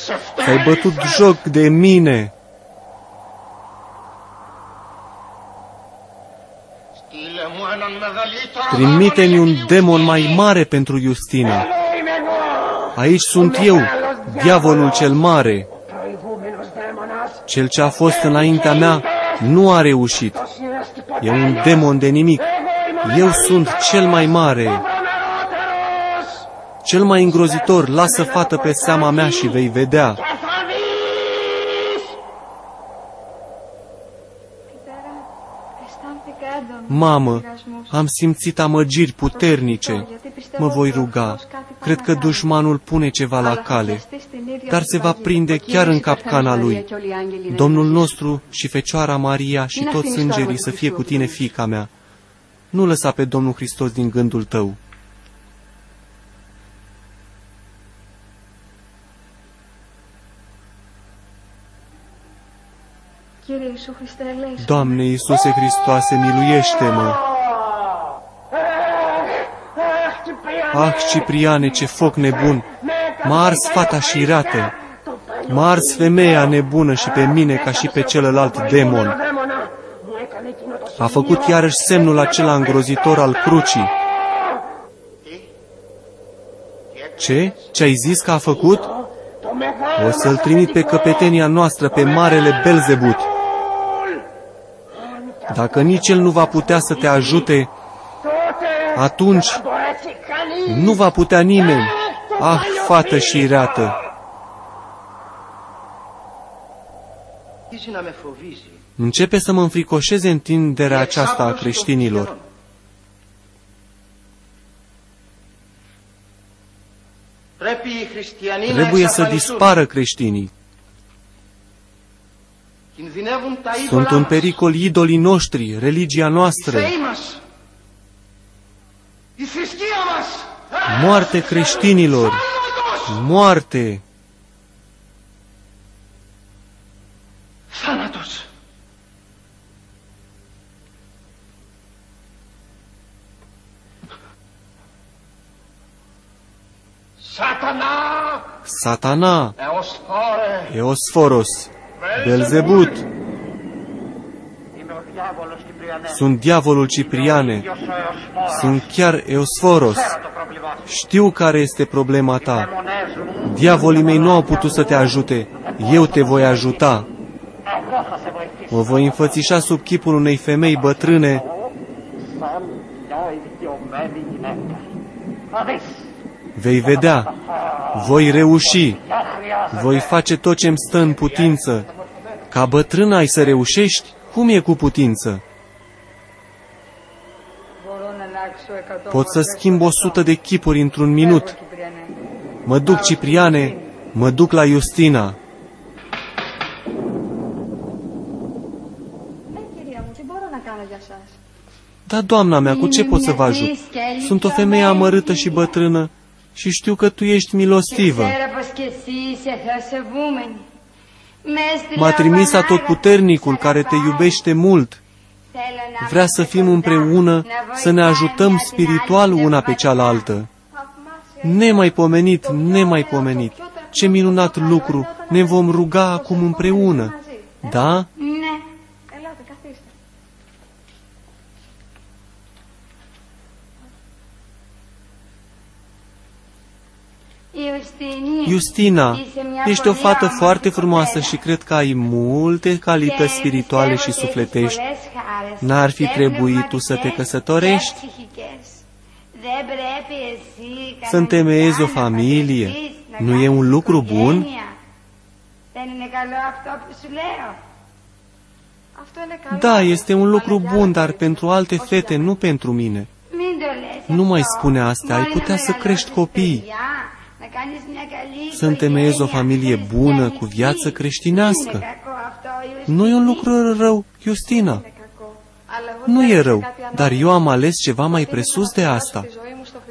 A: Ți-ai bătut joc de mine! Trimite-mi un demon mai mare pentru Justina. Aici sunt eu, diavolul cel mare. Cel ce a fost înaintea mea nu a reușit. E un demon de nimic. Eu sunt cel mai mare. Cel mai îngrozitor, lasă fată pe seama mea și vei vedea. Mamă, am simțit amăgiri puternice. Mă voi ruga. Cred că dușmanul pune ceva la cale, dar se va prinde chiar în capcana lui. Domnul nostru și Fecioara Maria și toți îngerii să fie cu tine, fica mea. Nu lăsa pe Domnul Hristos din gândul tău. Doamne Iisuse Hristoase, miluiește-mă! Ah, Cipriane, ce foc nebun! M-a ars fata șirată! M-a ars femeia nebună și pe mine ca și pe celălalt demon! A făcut iarăși semnul acela îngrozitor al crucii. Ce? Ce-ai zis că a făcut? O să-l trimit pe căpetenia noastră, pe marele Belzebut. Dacă nici el nu va putea să te ajute, atunci nu va putea nimeni. Ah, fată și reată! Începe să mă înfricoșeze întinderea aceasta a creștinilor. Trebuie să dispară creștinii. Sunt un pericol idolii noștri, religia noastră. Moarte creștinilor! Moarte! Satana! Satana! Eosforos! Belzebut! Sunt diavolul Cipriane! Sunt chiar Eosforos! Știu care este problema ta. Diavolii mei nu au putut să te ajute. Eu te voi ajuta. Mă voi înfățișa sub chipul unei femei bătrâne. Vei vedea. Voi reuși. Voi face tot ce-mi stă în putință. Ca bătrână ai să reușești? Cum e cu putință? Pot să schimb o sută de chipuri într-un minut. Mă duc, Cipriane, mă duc la Justina. Da, doamna mea, cu ce pot să vă ajut? Sunt o femeie amărâtă și bătrână și știu că tu ești milostivă. M-a trimis atotputernicul care te iubește mult. Vrea să fim împreună, să ne ajutăm spiritual una pe cealaltă. Nemaipomenit, nemaipomenit. Ce minunat lucru! Ne vom ruga acum împreună. Da? Justina, ești o fată foarte frumoasă și cred că ai multe calități spirituale și sufletești. N-ar fi trebuit tu să te căsătorești? Să întemeiezi o familie. Nu e un lucru bun? Da, este un lucru bun, dar pentru alte fete, nu pentru mine. Nu mai spune asta, ai putea să crești copii să întemeiezi o familie bună, cu viață creștinească. Nu e un lucru rău, Justina. Nu e rău, dar eu am ales ceva mai presus de asta.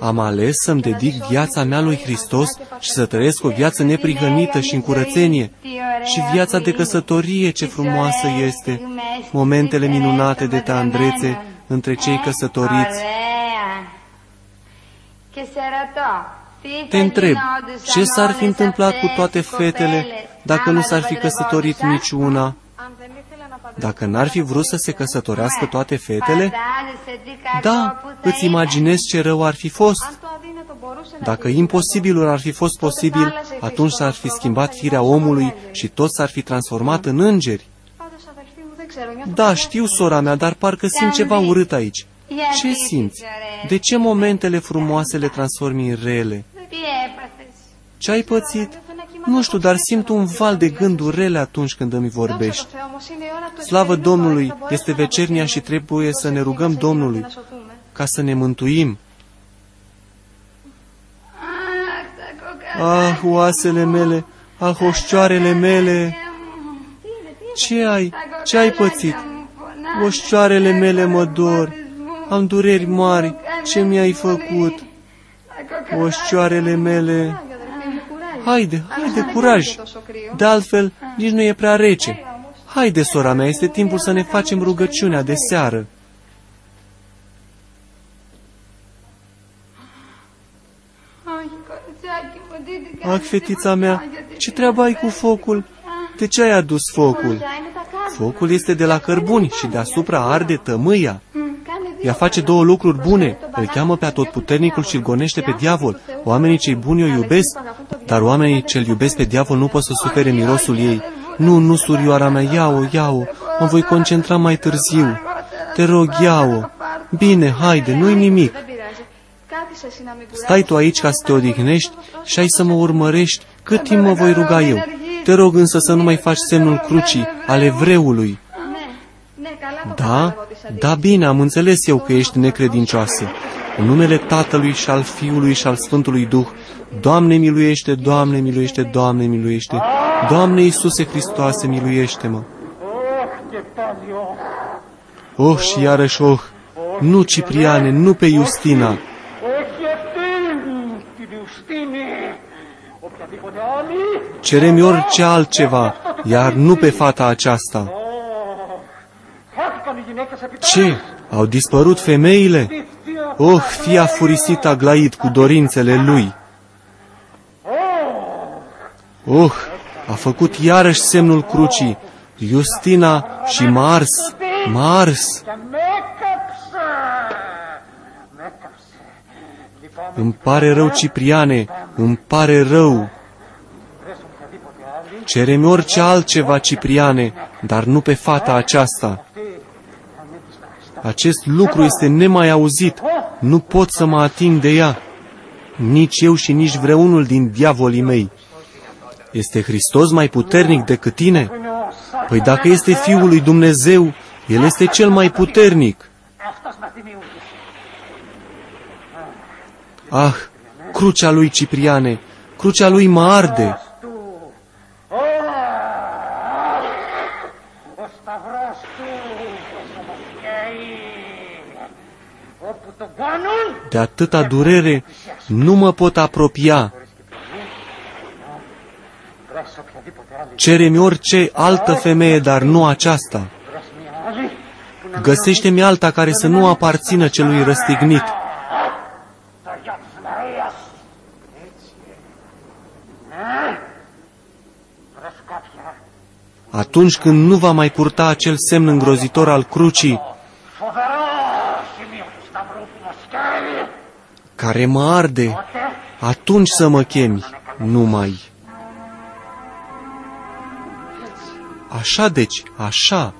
A: Am ales să-mi dedic viața mea lui Hristos și să trăiesc o viață neprihănită și în curățenie. Și viața de căsătorie ce frumoasă este, momentele minunate de tandrețe între cei căsătoriți. Te întreb, ce s-ar fi întâmplat cu toate fetele dacă nu s-ar fi căsătorit niciuna? Dacă n-ar fi vrut să se căsătorească toate fetele? Da, îți imaginezi ce rău ar fi fost. Dacă imposibilul ar fi fost posibil, atunci s-ar fi schimbat firea omului și tot s-ar fi transformat în îngeri. Da, știu, sora mea, dar parcă simt ceva urât aici. Ce simți? De ce momentele frumoase le transformi în rele? Ce ai pățit? Nu știu, dar simt un val de gânduri rele atunci când îmi vorbești. Slavă Domnului, este vecernia și trebuie să ne rugăm Domnului ca să ne mântuim. Ah, oasele mele, ah, oșcioarele mele, ce ai, ce ai pățit? Oșcioarele mele mă dor, am dureri mari, ce mi-ai făcut? Oșcioarele mele, Haide, haide, curaj! De altfel, nici nu e prea rece. Haide, sora mea, este timpul să ne facem rugăciunea de seară. Ah, fetița mea, ce treabă ai cu focul? De ce ai adus focul? Focul este de la cărbuni și deasupra arde tămâia. Ea face două lucruri bune. Îl cheamă pe atotputernicul și îl gonește pe diavol. Oamenii cei buni o iubesc, dar oamenii ce-l iubesc pe diavol nu pot să sufere mirosul ei. Nu, nu, surioara mea, ia-o, ia-o, mă voi concentra mai târziu. Te rog, ia-o. Bine, haide, nu-i nimic. Stai tu aici ca să te odihnești și ai să mă urmărești cât timp mă voi ruga eu. Te rog însă să nu mai faci semnul crucii al evreului. Da? Da, bine, am înțeles eu că ești necredincioasă. În numele Tatălui și al Fiului și al Sfântului Duh, Doamne miluiește, Doamne miluiește, Doamne miluiește, Doamne Iisuse Hristoase miluiește-mă. Oh, și iarăși oh, nu Cipriane, nu pe Justina. Cerem orice altceva, iar nu pe fata aceasta. Ce? Au dispărut femeile? Oh, fia furisit Aglaid cu dorințele lui. Oh, a făcut iarăși semnul crucii. Justina și Mars, Mars. Îmi pare rău, Cipriane, îmi pare rău. Cere-mi orice altceva, Cipriane, dar nu pe fata aceasta. Acest lucru este nemai auzit. Nu pot să mă ating de ea. Nici eu și nici vreunul din diavolii mei. Este Hristos mai puternic decât tine? Păi dacă este Fiul lui Dumnezeu, El este cel mai puternic. Ah, crucea lui Cipriane, crucea lui mă arde. De atâta durere nu mă pot apropia. Cere-mi orice altă femeie, dar nu aceasta. Găsește-mi alta care să nu aparțină celui răstignit. Atunci când nu va mai purta acel semn îngrozitor al crucii, care mă arde, atunci să mă chemi numai. Așa deci, așa.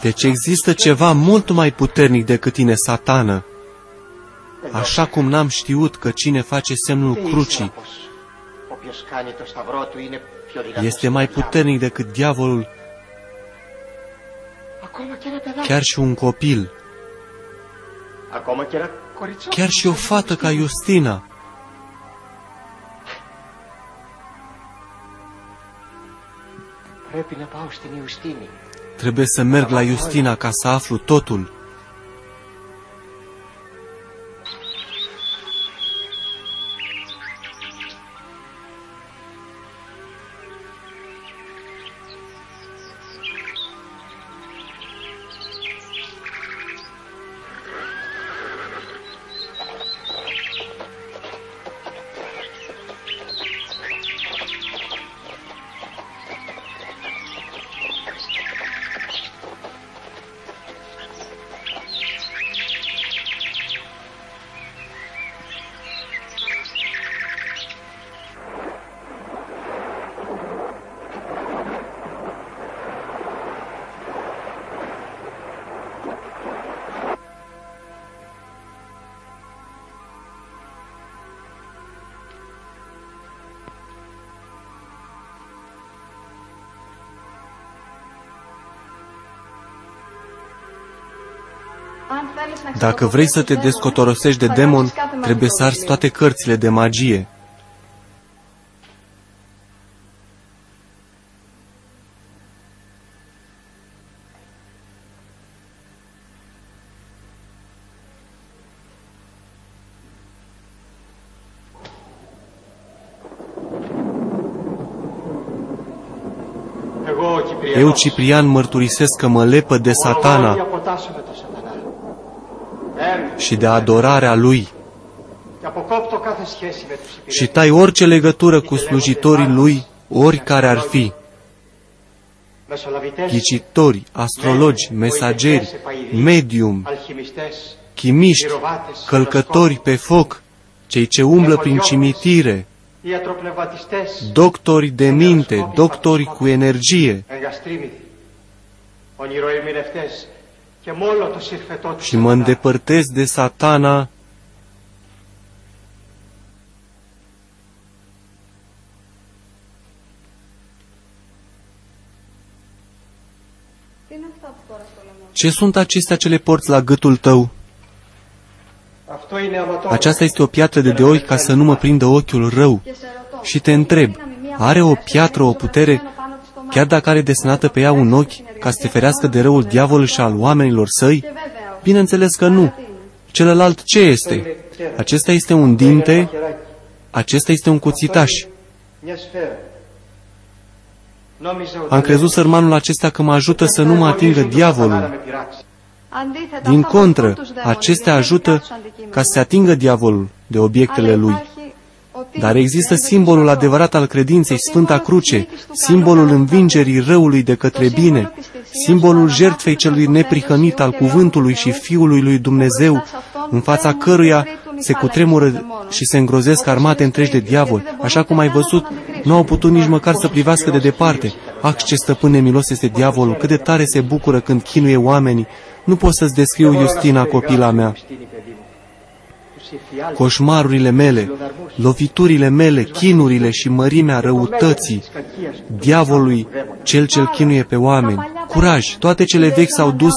A: Deci există ceva mult mai puternic decât tine, satană. Așa cum n-am știut că cine face semnul crucii este mai puternic decât diavolul, chiar și un copil, chiar și o fată ca Justina. Trebuie să merg la Justina ca să aflu totul. Dacă vrei să te descotorosești de demon, trebuie să arzi toate cărțile de magie. Eu, Ciprian, mărturisesc că mă lepă de satana și de adorarea Lui și tai orice legătură cu slujitorii Lui, oricare ar fi. Ghicitori, astrologi, mesageri, medium, chimiști, călcători pe foc, cei ce umblă prin cimitire, doctori de minte, doctori cu energie, și mă îndepărtez de satana. Ce sunt acestea ce le porți la gâtul tău? Aceasta este o piatră de de ori ca să nu mă prindă ochiul rău. Și te întreb, are o piatră o putere, chiar dacă are desenată pe ea un ochi, ca să te ferească de răul diavol și al oamenilor săi? Bineînțeles că nu. Celălalt ce este? Acesta este un dinte, acesta este un cuțitaș. Am crezut sărmanul acesta că mă ajută să nu mă atingă diavolul. Din contră, acestea ajută ca să se atingă diavolul de obiectele lui. Dar există simbolul adevărat al credinței, Sfânta Cruce, simbolul învingerii răului de către bine, simbolul jertfei celui neprihănit al cuvântului și Fiului lui Dumnezeu, în fața căruia se cutremură și se îngrozesc armate întregi de diavol. Așa cum ai văzut, nu au putut nici măcar să privească de departe. Ac, ce stăpân nemilos este diavolul, cât de tare se bucură când chinuie oamenii. Nu pot să-ți descriu, Justina, copila mea. Coșmarurile mele, loviturile mele, chinurile și mărimea răutății, diavolului, cel ce-l chinuie pe oameni. Curaj, toate cele vechi s-au dus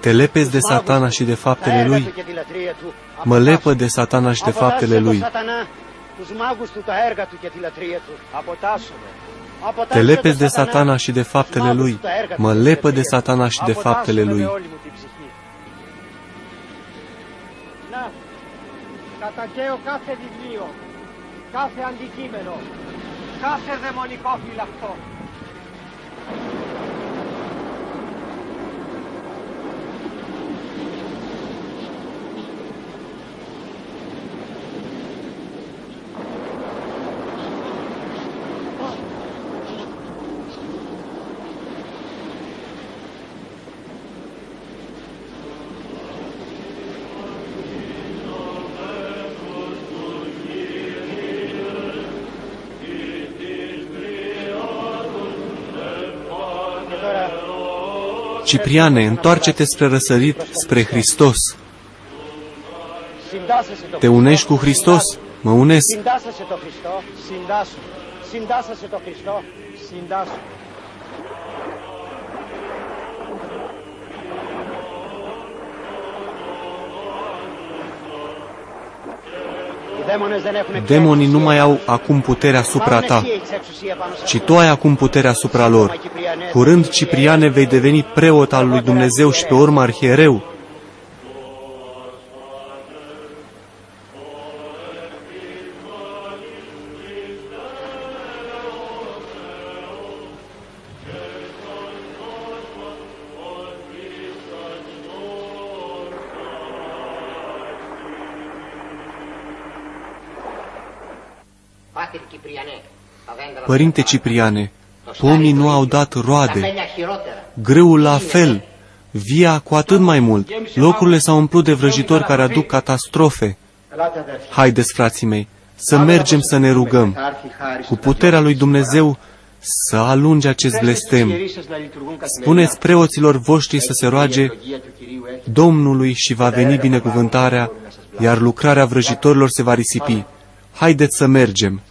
A: Te lepezi de satana și de faptele lui?
C: και τη λατρεία του.
A: Mă lepă de satana și de
C: Αποτάσσε
A: faptele
C: το
A: lui.
C: σατανά, τους μάγους του, τα έργα του και τη λατρεία του. Αποτάσσομαι.
A: Te lepezi de satana și de faptele lui. Mă lepă de satana și de faptele lui.
C: Να, καταγγέω κάθε βιβλίο, κάθε αντικείμενο, κάθε δαιμονικό φυλακτό.
A: Cipriane, întoarce-te spre răsărit, spre Hristos. Te unești cu Hristos? Mă unesc. Demonii nu mai au acum puterea asupra ta, ci tu ai acum puterea asupra lor. Curând, Cipriane, vei deveni preot al lui Dumnezeu și pe urmă arhiereu. Părinte Cipriane, pomii nu au dat roade. Greul la fel, via cu atât mai mult. Locurile s-au umplut de vrăjitori care aduc catastrofe. Haideți, frații mei, să mergem să ne rugăm. Cu puterea lui Dumnezeu să alunge acest blestem. Spuneți preoților voștri să se roage Domnului și va veni binecuvântarea, iar lucrarea vrăjitorilor se va risipi. Haideți să mergem!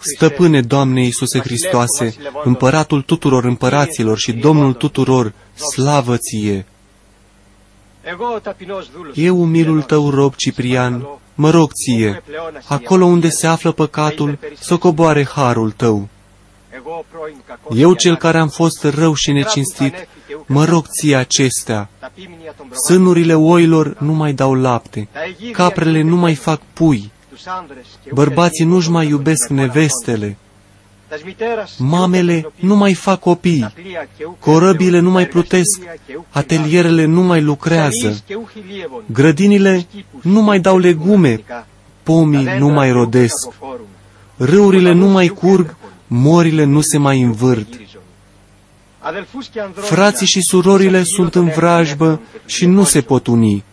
A: Stăpâne, Doamne Iisuse Hristoase, împăratul tuturor împăraților și Domnul tuturor, slavă ție! Eu, umilul tău rob Ciprian, mă rog ție, acolo unde se află păcatul, să coboare harul tău. Eu, cel care am fost rău și necinstit, mă rog ție acestea. Sânurile oilor nu mai dau lapte, caprele nu mai fac pui, bărbații nu-și mai iubesc nevestele, mamele nu mai fac copii, corăbile nu mai plutesc, atelierele nu mai lucrează, grădinile nu mai dau legume, pomii nu mai rodesc, râurile nu mai curg, morile nu se mai învârt. Frații și surorile sunt în vrajbă și nu se pot uni.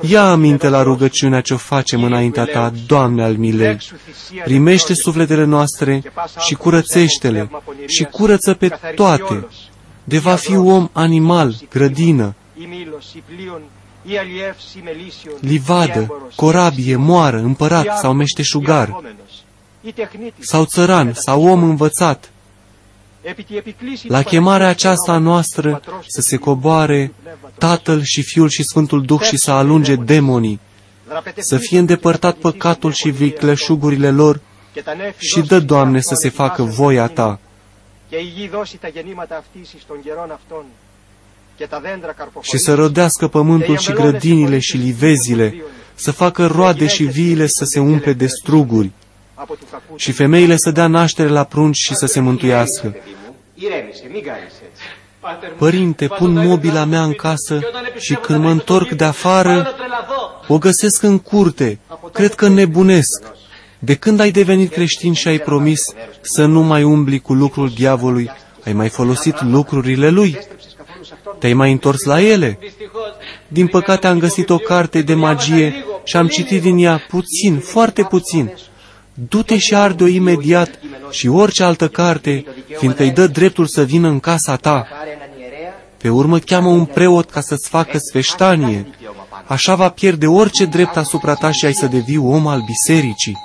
A: Ia aminte la rugăciunea ce o facem înaintea ta, Doamne al milei. Primește sufletele noastre și curățește-le și curăță pe toate. De va fi om, animal, grădină, livadă, corabie, moară, împărat sau meșteșugar, sau țăran, sau om învățat, la chemarea aceasta noastră să se coboare Tatăl și Fiul și Sfântul Duh și să alunge demonii, să fie îndepărtat păcatul și vicleșugurile lor și dă, Doamne, să se facă voia Ta. Și să rodească pământul și grădinile și livezile, să facă roade și viile să se umple de struguri, și femeile să dea naștere la prunci și să se mântuiască. Părinte, pun mobila mea în casă și când mă întorc de afară, o găsesc în curte. Cred că nebunesc. De când ai devenit creștin și ai promis să nu mai umbli cu lucrul diavolului, ai mai folosit lucrurile lui? Te-ai mai întors la ele? Din păcate am găsit o carte de magie și am citit din ea puțin, foarte puțin. Du-te și arde-o imediat și orice altă carte, fiindcă îi dă dreptul să vină în casa ta. Pe urmă cheamă un preot ca să-ți facă sfeștanie. Așa va pierde orice drept asupra ta și ai să devii om al bisericii.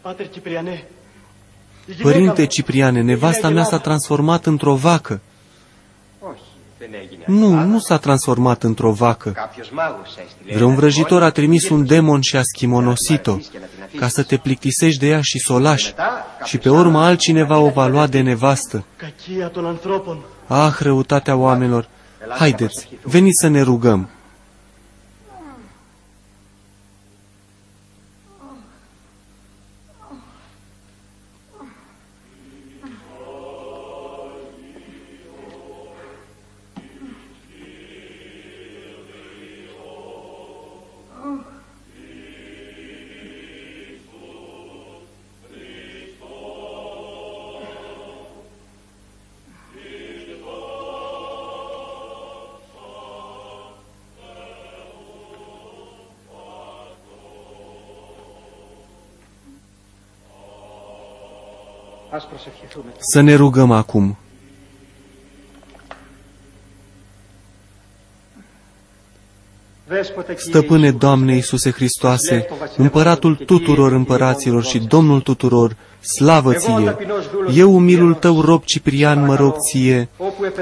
F: Pater Cipriane,
A: Părinte Cipriane, nevasta mea s-a transformat într-o vacă. Nu, nu s-a transformat într-o vacă. Vreun vrăjitor a trimis un demon și a schimonosit-o, ca să te plictisești de ea și să o lași. Și pe urmă altcineva o va lua de nevastă. Ah, răutatea oamenilor! Haideți, veniți să ne rugăm! Să ne rugăm acum. Stăpâne Doamne Iisuse Hristoase, împăratul tuturor împăraților și Domnul tuturor, slavă ție! Eu, umilul tău, rob Ciprian, mă rog ție,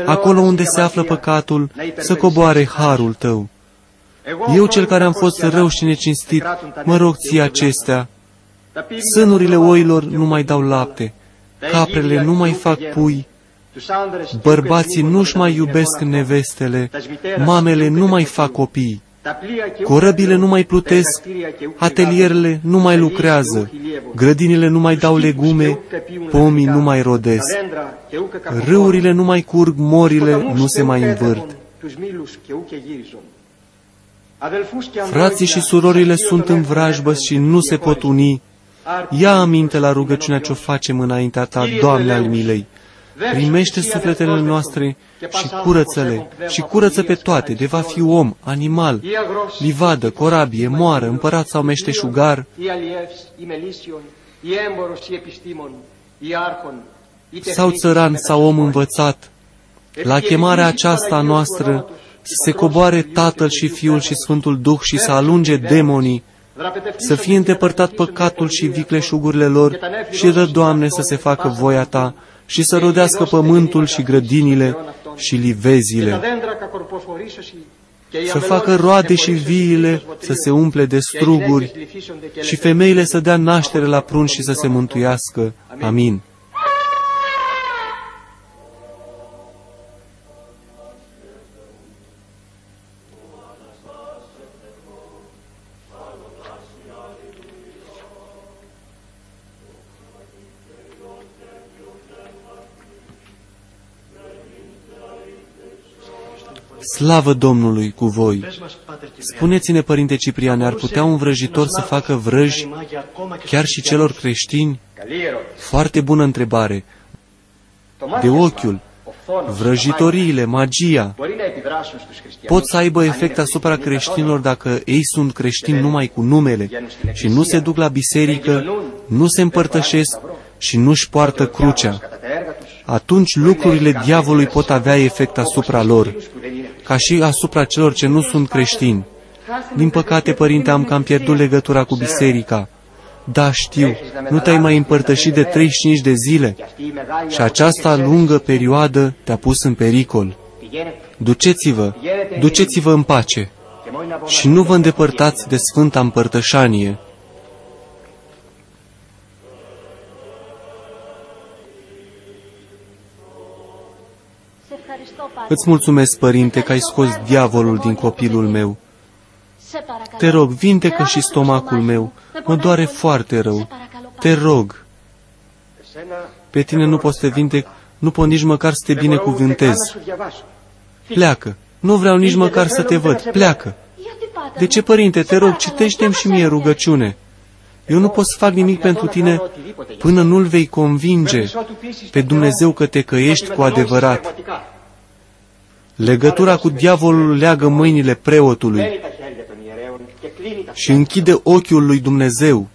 A: acolo unde se află păcatul, să coboare harul tău. Eu, cel care am fost rău și necinstit, mă rog ție acestea. Sânurile oilor nu mai dau lapte, caprele nu mai fac pui, bărbații nu-și mai iubesc nevestele, mamele nu mai fac copii, corăbile nu mai plutesc, atelierele nu mai lucrează, grădinile nu mai dau legume, pomii nu mai rodesc, râurile nu mai curg, morile nu se mai învârt. Frații și surorile sunt în vrajbă și nu se pot uni, Ia aminte la rugăciunea ce o facem înaintea ta, Doamne al milei. Primește sufletele noastre și curăță-le și curăță pe toate, de va fi om, animal, livadă, corabie, moară, împărat sau meșteșugar, sau țăran sau om învățat. La chemarea aceasta noastră să se coboare Tatăl și Fiul și Sfântul Duh și să alunge demonii Să fie îndepărtat păcatul și vicleșugurile lor și ră, Doamne, să se facă voia Ta și să rodească pământul și grădinile și livezile. Să facă roade și viile să se umple de struguri și femeile să dea naștere la prun și să se mântuiască. Amin. Slavă Domnului cu voi! Spuneți-ne, Părinte Cipriane, ar putea un vrăjitor să facă vrăji chiar și celor creștini? Foarte bună întrebare. De ochiul, vrăjitoriile, magia, pot să aibă efect asupra creștinilor dacă ei sunt creștini numai cu numele și nu se duc la biserică, nu se împărtășesc și nu-și poartă crucea. Atunci lucrurile diavolului pot avea efect asupra lor ca și asupra celor ce nu sunt creștini. Din păcate, părinte, am cam pierdut legătura cu biserica. Da, știu, nu te-ai mai împărtășit de 35 de zile și această lungă perioadă te-a pus în pericol. Duceți-vă, duceți-vă în pace și nu vă îndepărtați de Sfânta Împărtășanie. Îți mulțumesc, Părinte, că ai scos diavolul din copilul meu. Te rog, vindecă și stomacul meu. Mă doare foarte rău. Te rog. Pe tine nu pot să te vindec, nu pot nici măcar să te binecuvântez. Pleacă. Nu vreau nici măcar să te văd. Pleacă. De ce, părinte, te rog, citește-mi și mie rugăciune. Eu nu pot să fac nimic pentru tine până nu-L vei convinge pe Dumnezeu că te căiești cu adevărat. Legătura cu diavolul leagă mâinile preotului și închide ochiul lui Dumnezeu.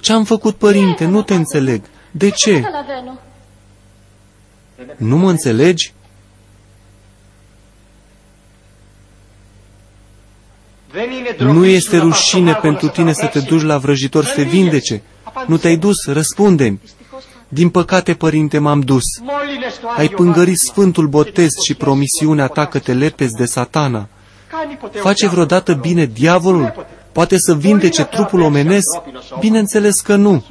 A: Ce-am făcut, părinte? Nu te înțeleg. De ce? Nu mă înțelegi? Nu este rușine pentru tine să te duci la vrăjitor să te vindece. Nu te-ai dus? Răspunde-mi. Din păcate, părinte, m-am dus. Ai pângărit sfântul botez și promisiunea ta că te lepezi de satana. Face vreodată bine diavolul? Poate să vindece trupul omenesc? Bineînțeles că nu.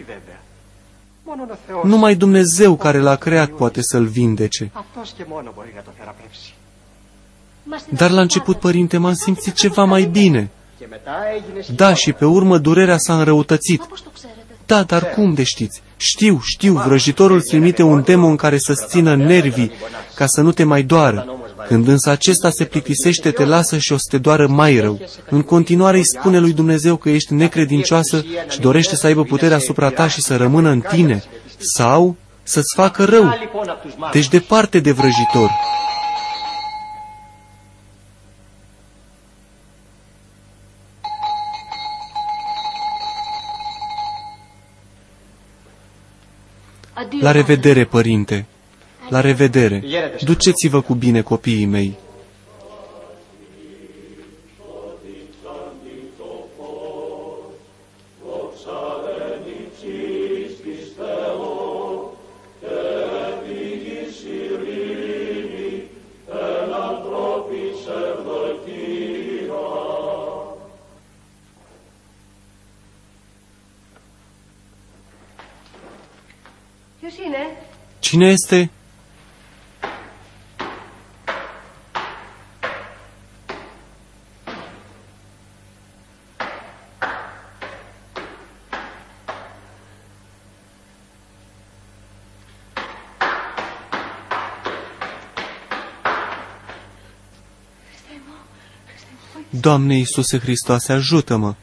A: Numai Dumnezeu care l-a creat poate să-l vindece. Dar la început, părinte, m-am simțit ceva mai bine. Da, și pe urmă durerea s-a înrăutățit. Da, dar cum de știți? Știu, știu, vrăjitorul trimite un demon care să-ți țină nervii ca să nu te mai doară. Când însă acesta se plictisește, te lasă și o să te doară mai rău. În continuare îi spune lui Dumnezeu că ești necredincioasă și dorește să aibă puterea asupra ta și să rămână în tine. Sau să-ți facă rău. Deci departe de vrăjitor. La revedere, părinte! La revedere! Duceți-vă cu bine, copiii mei! Cine este? Doamne Iisuse Hristoase, ajută-mă!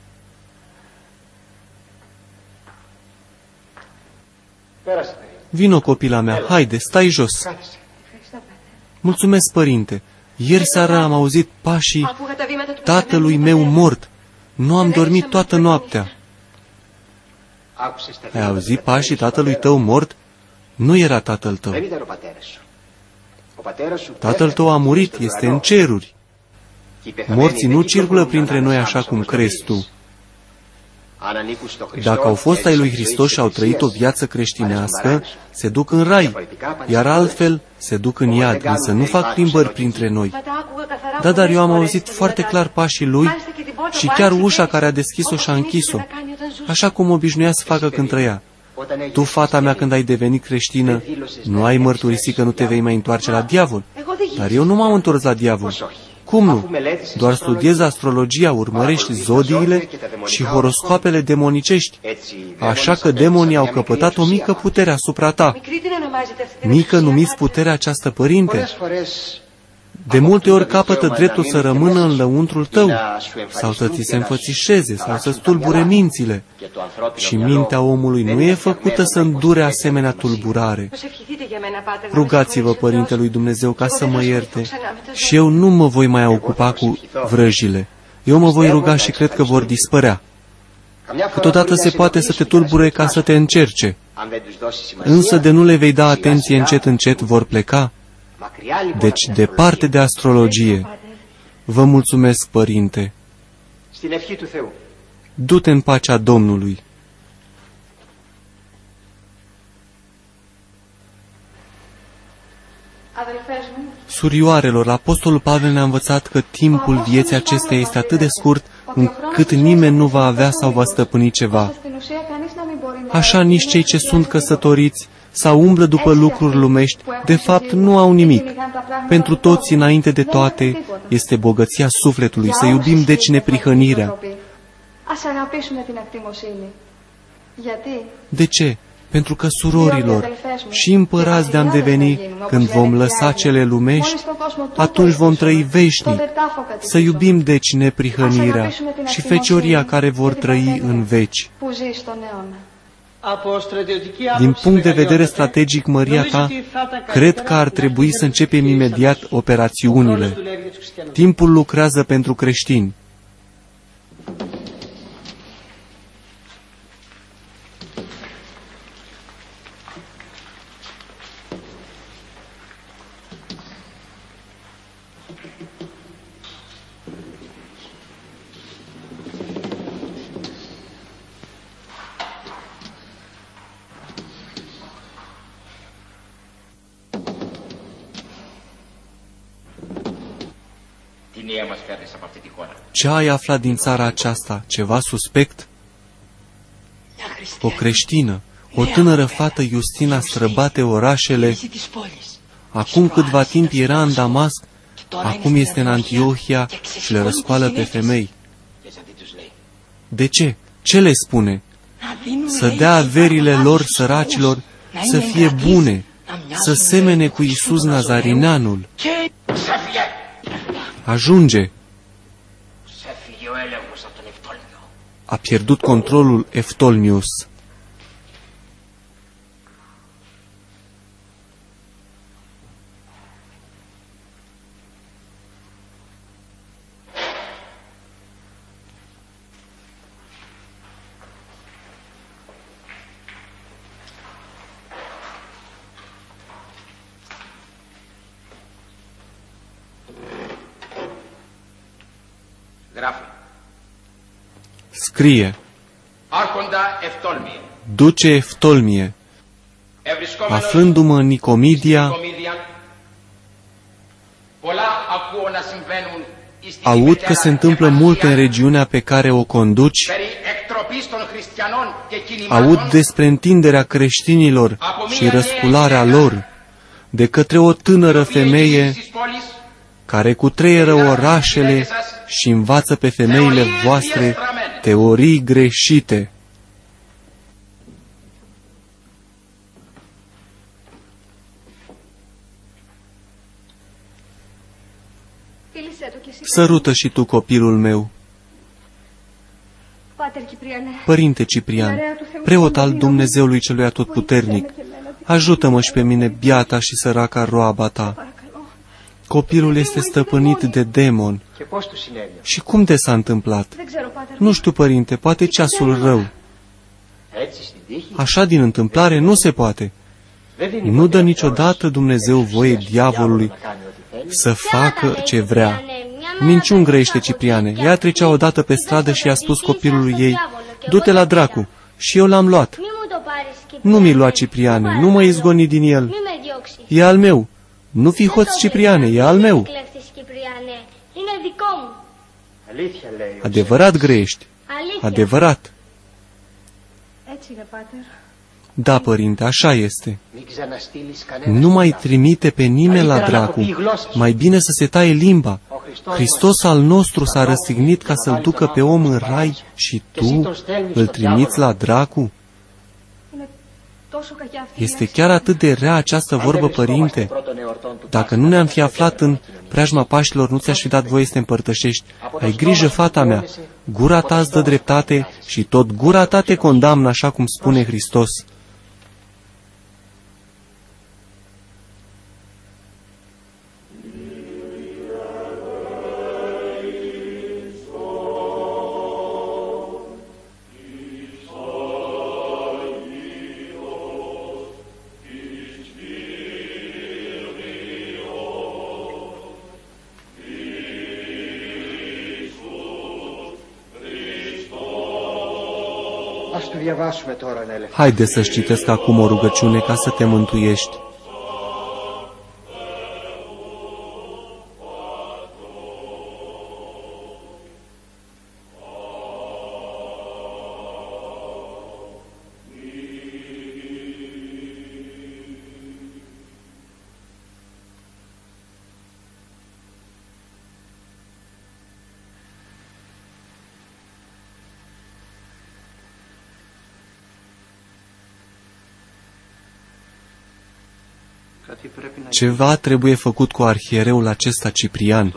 A: Vino, copila mea, haide, stai jos. Mulțumesc, părinte. Ieri seara am auzit pașii tatălui meu mort. Nu am dormit toată noaptea. Ai auzit pașii tatălui tău mort? Nu era tatăl tău. Tatăl tău a murit, este în ceruri. Morții nu circulă printre noi așa cum crezi tu. Dacă au fost ai lui Hristos și au trăit o viață creștinească, se duc în rai, iar altfel se duc în iad, însă nu fac plimbări printre noi. Da, dar eu am auzit foarte clar pașii lui și chiar ușa care a deschis-o și a închis-o, așa cum obișnuia să facă când trăia. Tu, fata mea, când ai devenit creștină, nu ai mărturisit că nu te vei mai întoarce la diavol. Dar eu nu m-am întors la diavol. Cum nu? Doar studiezi astrologia, urmărești zodiile și horoscoapele demonicești. Așa că demonii au căpătat o mică putere asupra ta. Mică numiți puterea această părinte. De multe ori capătă dreptul să rămână în lăuntrul tău, sau să ți se înfățișeze, sau să stulbure mințile. Și mintea omului nu e făcută să îndure asemenea tulburare. Rugați-vă Părintelui Dumnezeu ca să mă ierte. și eu nu mă voi mai ocupa cu vrăjile. Eu mă voi ruga și cred că vor dispărea. Câteodată se poate să te tulbure ca să te încerce, însă de nu le vei da atenție încet încet vor pleca deci, departe de astrologie, vă mulțumesc, Părinte. Du-te în pacea Domnului. Surioarelor, Apostolul Pavel ne-a învățat că timpul vieții acesteia este atât de scurt încât nimeni nu va avea sau va stăpâni ceva. Așa nici cei ce sunt căsătoriți sau umblă după lucruri lumești, de fapt nu au nimic. Pentru toți, înainte de toate, este bogăția sufletului, să iubim deci neprihănirea. De ce? Pentru că surorilor și împărați de-am deveni, când vom lăsa cele lumești, atunci vom trăi veșnic. Să iubim deci neprihănirea și fecioria care vor trăi în veci. Din punct de vedere strategic, Maria ta, cred că ar trebui să începem imediat operațiunile. Timpul lucrează pentru creștini. Ce ai aflat din țara aceasta? Ceva suspect? O creștină, o tânără fată Justina străbate orașele. Acum câtva timp era în Damasc, acum este în Antiohia și le răscoală pe femei. De ce? Ce le spune? Să dea averile lor săracilor, să fie bune, să semene cu Isus Nazarineanul. Ajunge! A pierdut controlul Eftolmius. Scrie, Duce Eftolmie, aflându-mă în Nicomidia, aud că se întâmplă multe în regiunea pe care o conduci, aud despre întinderea creștinilor și răscularea lor de către o tânără femeie care cutreieră orașele și învață pe femeile voastre teorii greșite. Sărută și tu copilul meu. Părinte Ciprian, preot al Dumnezeului celui atotputernic, ajută-mă și pe mine, biata și săraca roaba ta copilul este stăpânit de demon. Și cum de s-a întâmplat? Nu știu, părinte, poate ceasul rău. Așa din întâmplare nu se poate. Nu dă niciodată Dumnezeu voie diavolului să facă ce vrea. Minciun grește Cipriane. Ea trecea odată pe stradă și i-a spus copilului ei, Du-te la dracu! Și eu l-am luat. Nu mi-l lua
D: Cipriane,
A: nu mă izgoni din el. E al meu. Nu fi hoț, Cipriane, e al meu. Adevărat grești. Adevărat. Da, părinte, așa este. Nu mai trimite pe nimeni la dracu. Mai bine să se taie limba. Hristos al nostru s-a răstignit ca să-l ducă pe om în rai și tu îl trimiți la dracu? Este chiar atât de rea această vorbă, părinte. Dacă nu ne-am fi aflat în preajma pașilor, nu ți-aș fi dat voie să te împărtășești. Ai grijă, fata mea. Gura ta îți dă dreptate și tot gura ta te condamnă, așa cum spune Hristos. Haide să-și citesc acum o rugăciune ca să te mântuiești. Ceva trebuie făcut cu arhiereul acesta Ciprian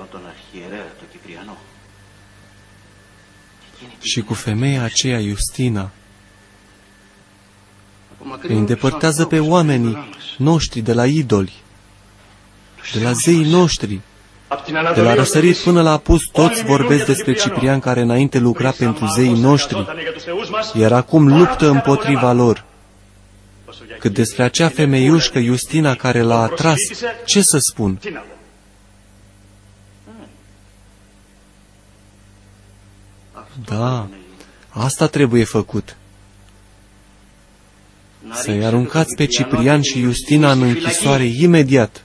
A: și cu femeia aceea Justina. Îi îndepărtează pe oamenii noștri de la idoli, de la zeii noștri. De la răsărit până la apus, toți vorbesc despre Ciprian care înainte lucra pentru zeii noștri, iar acum luptă împotriva lor
F: decât
A: despre acea femeiușcă Justina care l-a atras, ce să spun? Da, asta trebuie făcut. Să-i aruncați pe Ciprian și Justina în închisoare imediat.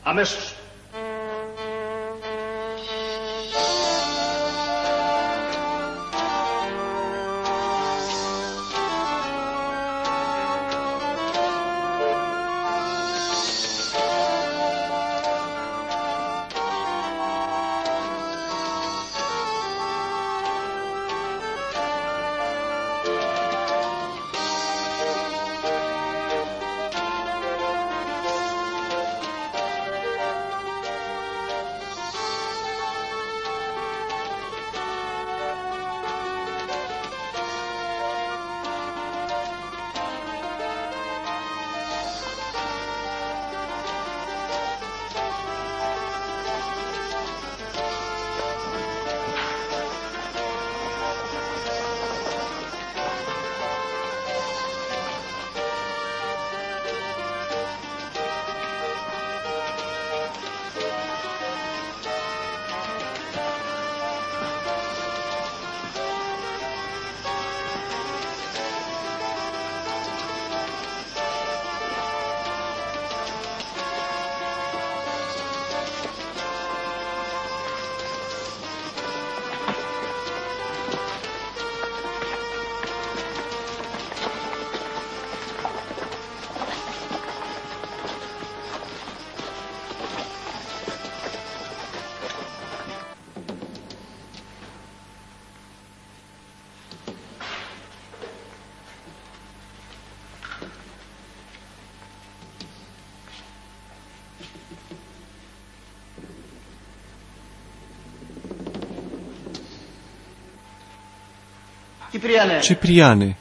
H: Cipriane.
A: Cipriane.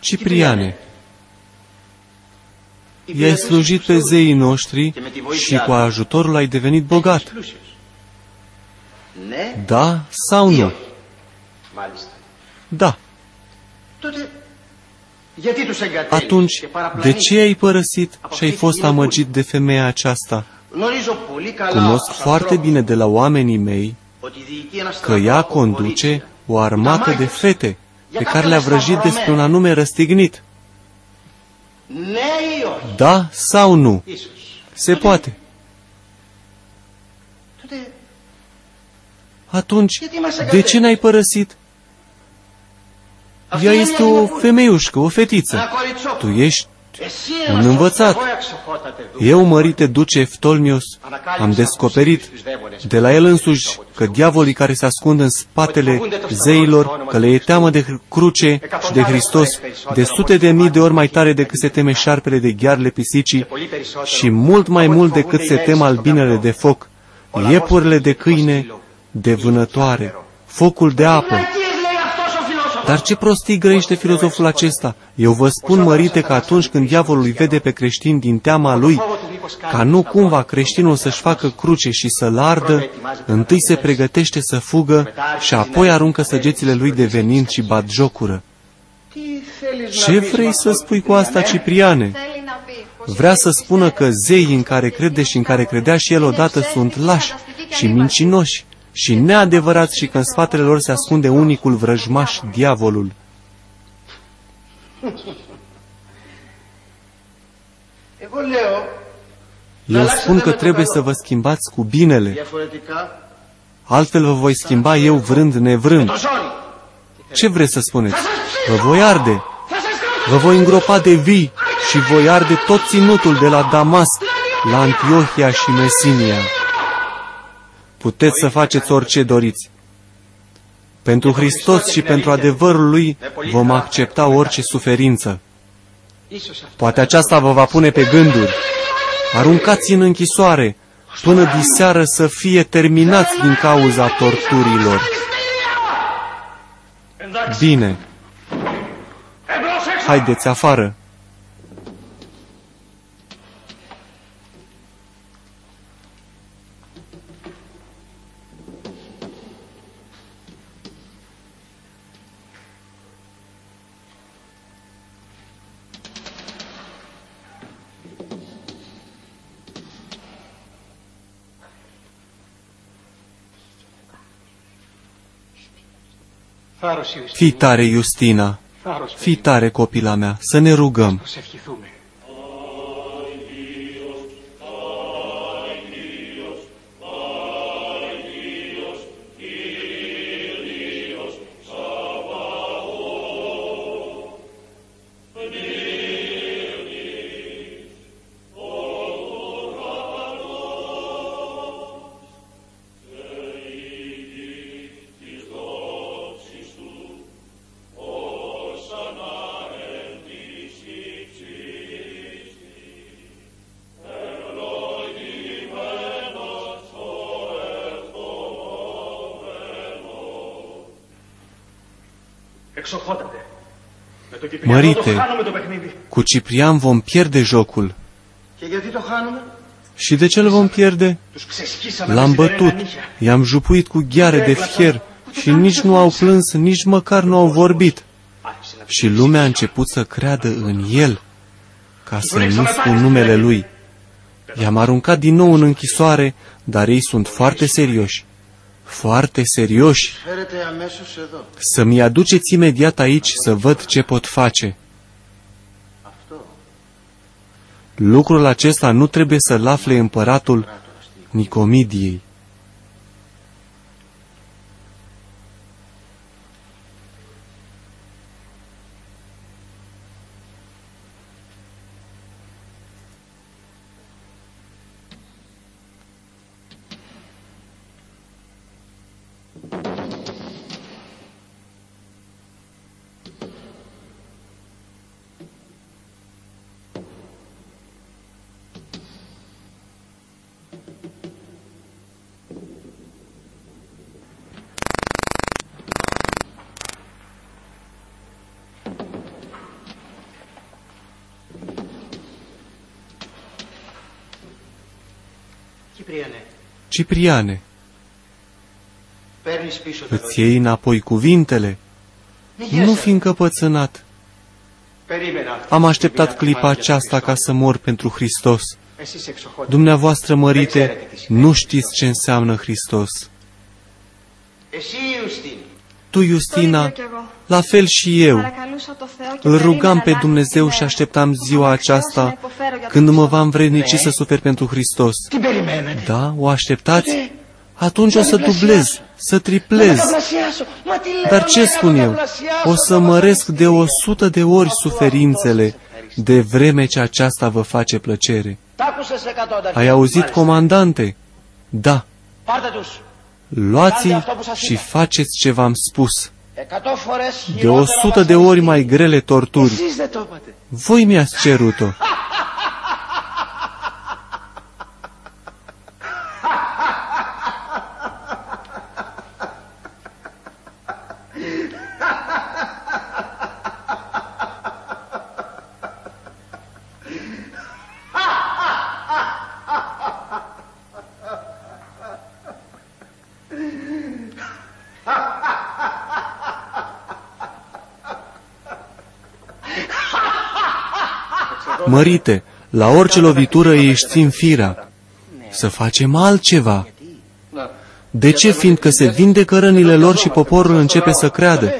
A: Cipriane. I-ai slujit pe zeii noștri și cu ajutorul ai devenit bogat. Da sau nu? Da. Atunci, de ce ai părăsit și ai fost amăgit de femeia aceasta? Cunosc foarte bine de la oamenii mei că ea conduce o armată de fete pe care le-a vrăjit despre un anume răstignit. Da sau nu? Se poate. Atunci, de ce n-ai părăsit? Ea este o femeiușcă, o fetiță. Tu ești
H: am
A: învățat. Eu, mărite duce Ftolmios, am descoperit de la el însuși că diavolii care se ascund în spatele zeilor, că le e teamă de cruce și de Hristos, de sute de mii de ori mai tare decât se teme șarpele de ghearele pisicii și mult mai mult decât se tem albinele de foc, iepurile de câine, de vânătoare, focul de apă. Dar ce prostii grăiește filozoful acesta? Eu vă spun, mărite, că atunci când diavolul îi vede pe creștin din teama lui, ca nu cumva creștinul să-și facă cruce și să lardă, întâi se pregătește să fugă și apoi aruncă săgețile lui de venin și bat
H: batjocură.
A: Ce vrei să spui cu asta, Cipriane? Vrea să spună că zeii în care crede și în care credea și el odată sunt lași și mincinoși și neadevărați și că în spatele lor se ascunde unicul vrăjmaș, diavolul. Eu spun că trebuie să vă schimbați cu binele, altfel vă voi schimba eu vrând nevrând. Ce vreți să spuneți? Vă voi arde, vă voi îngropa de vii și voi arde tot ținutul de la Damasc, la Antiohia și Mesinia. Puteți să faceți orice doriți, pentru Hristos și pentru adevărul Lui vom accepta orice suferință. Poate aceasta vă va pune pe gânduri. Aruncați în închisoare până diseară să fie terminați din cauza torturilor. Bine, haideți afară. Fii tare, Justina! Fii tare, copila mea, să ne rugăm!
F: urmărite.
A: Cu Ciprian vom pierde jocul. Și de ce îl vom pierde? L-am bătut, i-am jupuit cu gheare de fier și nici nu au plâns, nici măcar nu au vorbit. Și lumea a început să creadă în el, ca să nu spun numele lui. I-am aruncat din nou în închisoare, dar ei sunt foarte serioși foarte serioși. Să-mi aduceți imediat aici să văd ce pot face. Lucrul acesta nu trebuie să-l afle împăratul Nicomidiei. Cipriane, îți iei înapoi cuvintele, nu fi încăpățânat. Am așteptat clipa aceasta ca să mor pentru Hristos. Dumneavoastră, mărite, nu știți ce înseamnă Hristos. Tu, Justina, la fel și eu, îl rugam pe Dumnezeu și așteptam ziua aceasta când mă va învrednici să sufer pentru Hristos. Da, o așteptați? Atunci o să dublez, să triplez. Dar ce spun eu? O să măresc de o sută de ori suferințele, de vreme ce aceasta vă face plăcere. Ai auzit, comandante? Da. luați și faceți ce v-am spus. De o sută de ori mai grele torturi. Voi mi-ați cerut-o. mărite, la orice lovitură ei își țin firea. Să facem altceva. De ce? Fiindcă se vindecă cărănile lor și poporul începe să creadă.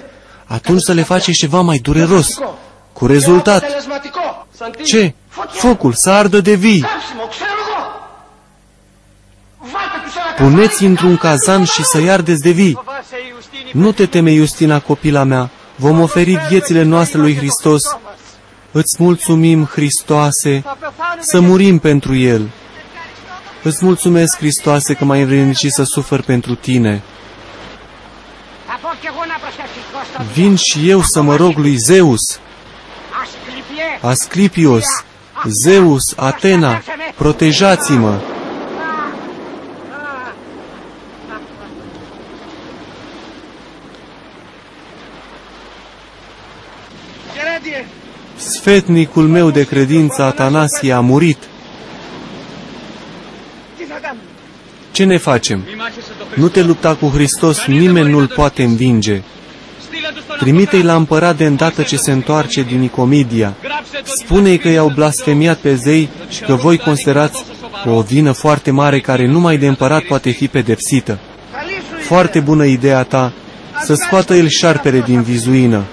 A: Atunci să le face ceva mai dureros. Cu rezultat. Ce? Focul să ardă de vii. Puneți într-un cazan și să-i ardeți de vii. Nu te teme, Iustina, copila mea. Vom oferi viețile noastre lui Hristos Îți mulțumim, Hristoase, să murim pentru El. Îți mulțumesc, Hristoase, că m-ai învrednicit să sufăr pentru Tine. Vin și eu să mă rog lui Zeus, Asclipios, Zeus, Atena, protejați-mă! sfetnicul meu de credință Atanasie a murit. Ce ne facem? Nu te lupta cu Hristos, nimeni nu-l poate învinge. Trimite-i la împărat de îndată ce se întoarce din Nicomidia. Spune-i că i-au blasfemiat pe zei și că voi considerați că o vină foarte mare care numai de împărat poate fi pedepsită. Foarte bună ideea ta să scoată el șarpere din vizuină.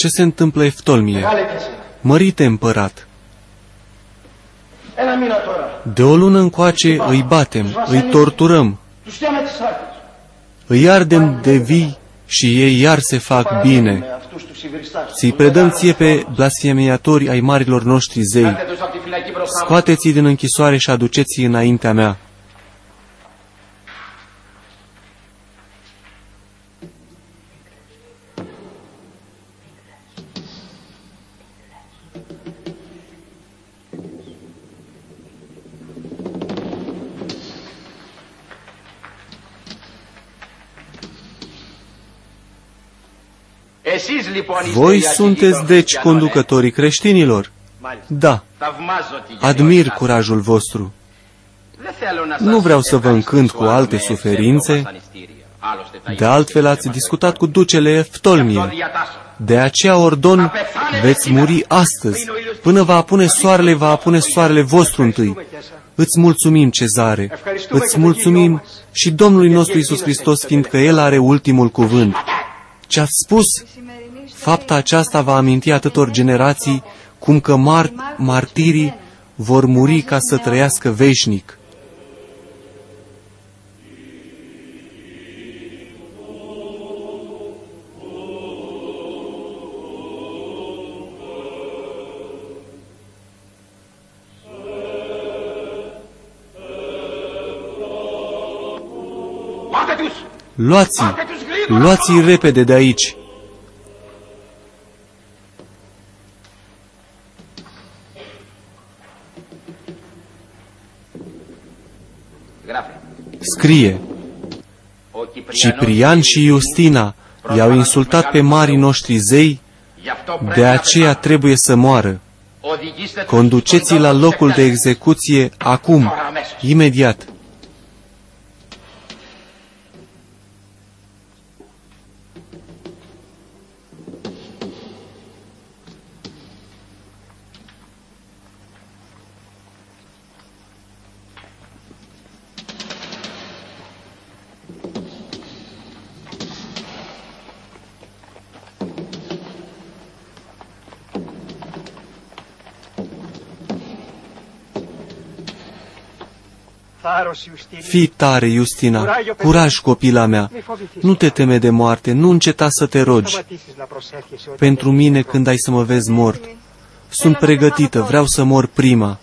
A: Ce se întâmplă Eftolmie? Mărite împărat! De o lună încoace îi batem, își torturăm, îi ardem de vii și ei iar se fac bine. Să-i predăm ție pe blasfemiatori ai marilor noștri zei. Scoateți-i din închisoare și aduceți-i înaintea mea. Voi sunteți deci conducătorii creștinilor? Da. Admir curajul vostru. Nu vreau să vă încânt cu alte suferințe. De altfel ați discutat cu ducele Eftolmie. De aceea ordon, veți muri astăzi. Până va apune soarele, va apune soarele vostru întâi. Îți mulțumim, cezare, îți mulțumim și Domnului nostru Isus Hristos, fiindcă El are ultimul cuvânt. Ce ați spus Fapta aceasta va aminti atâtor generații cum că mar- martirii vor muri ca să trăiască veșnic.
H: Luate-te-us!
A: Luați-i! Luați-i repede de aici! scrie, Ciprian și Justina i-au insultat pe marii noștri zei, de aceea trebuie să moară. Conduceți-i la locul de execuție acum, imediat. Fii tare, Justina, curaj, copila mea, nu te teme de moarte, nu înceta să te rogi. Pentru mine, când ai să mă vezi mort, sunt pregătită, vreau să mor prima.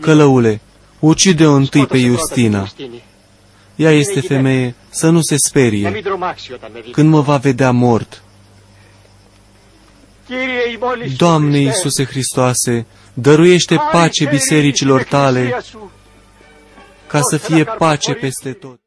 A: Călăule, ucide-o întâi pe Justina. Ea este femeie, să nu se sperie, când mă va vedea mort. Doamne Iisuse Hristoase, dăruiește pace bisericilor tale ca să fie pace peste tot.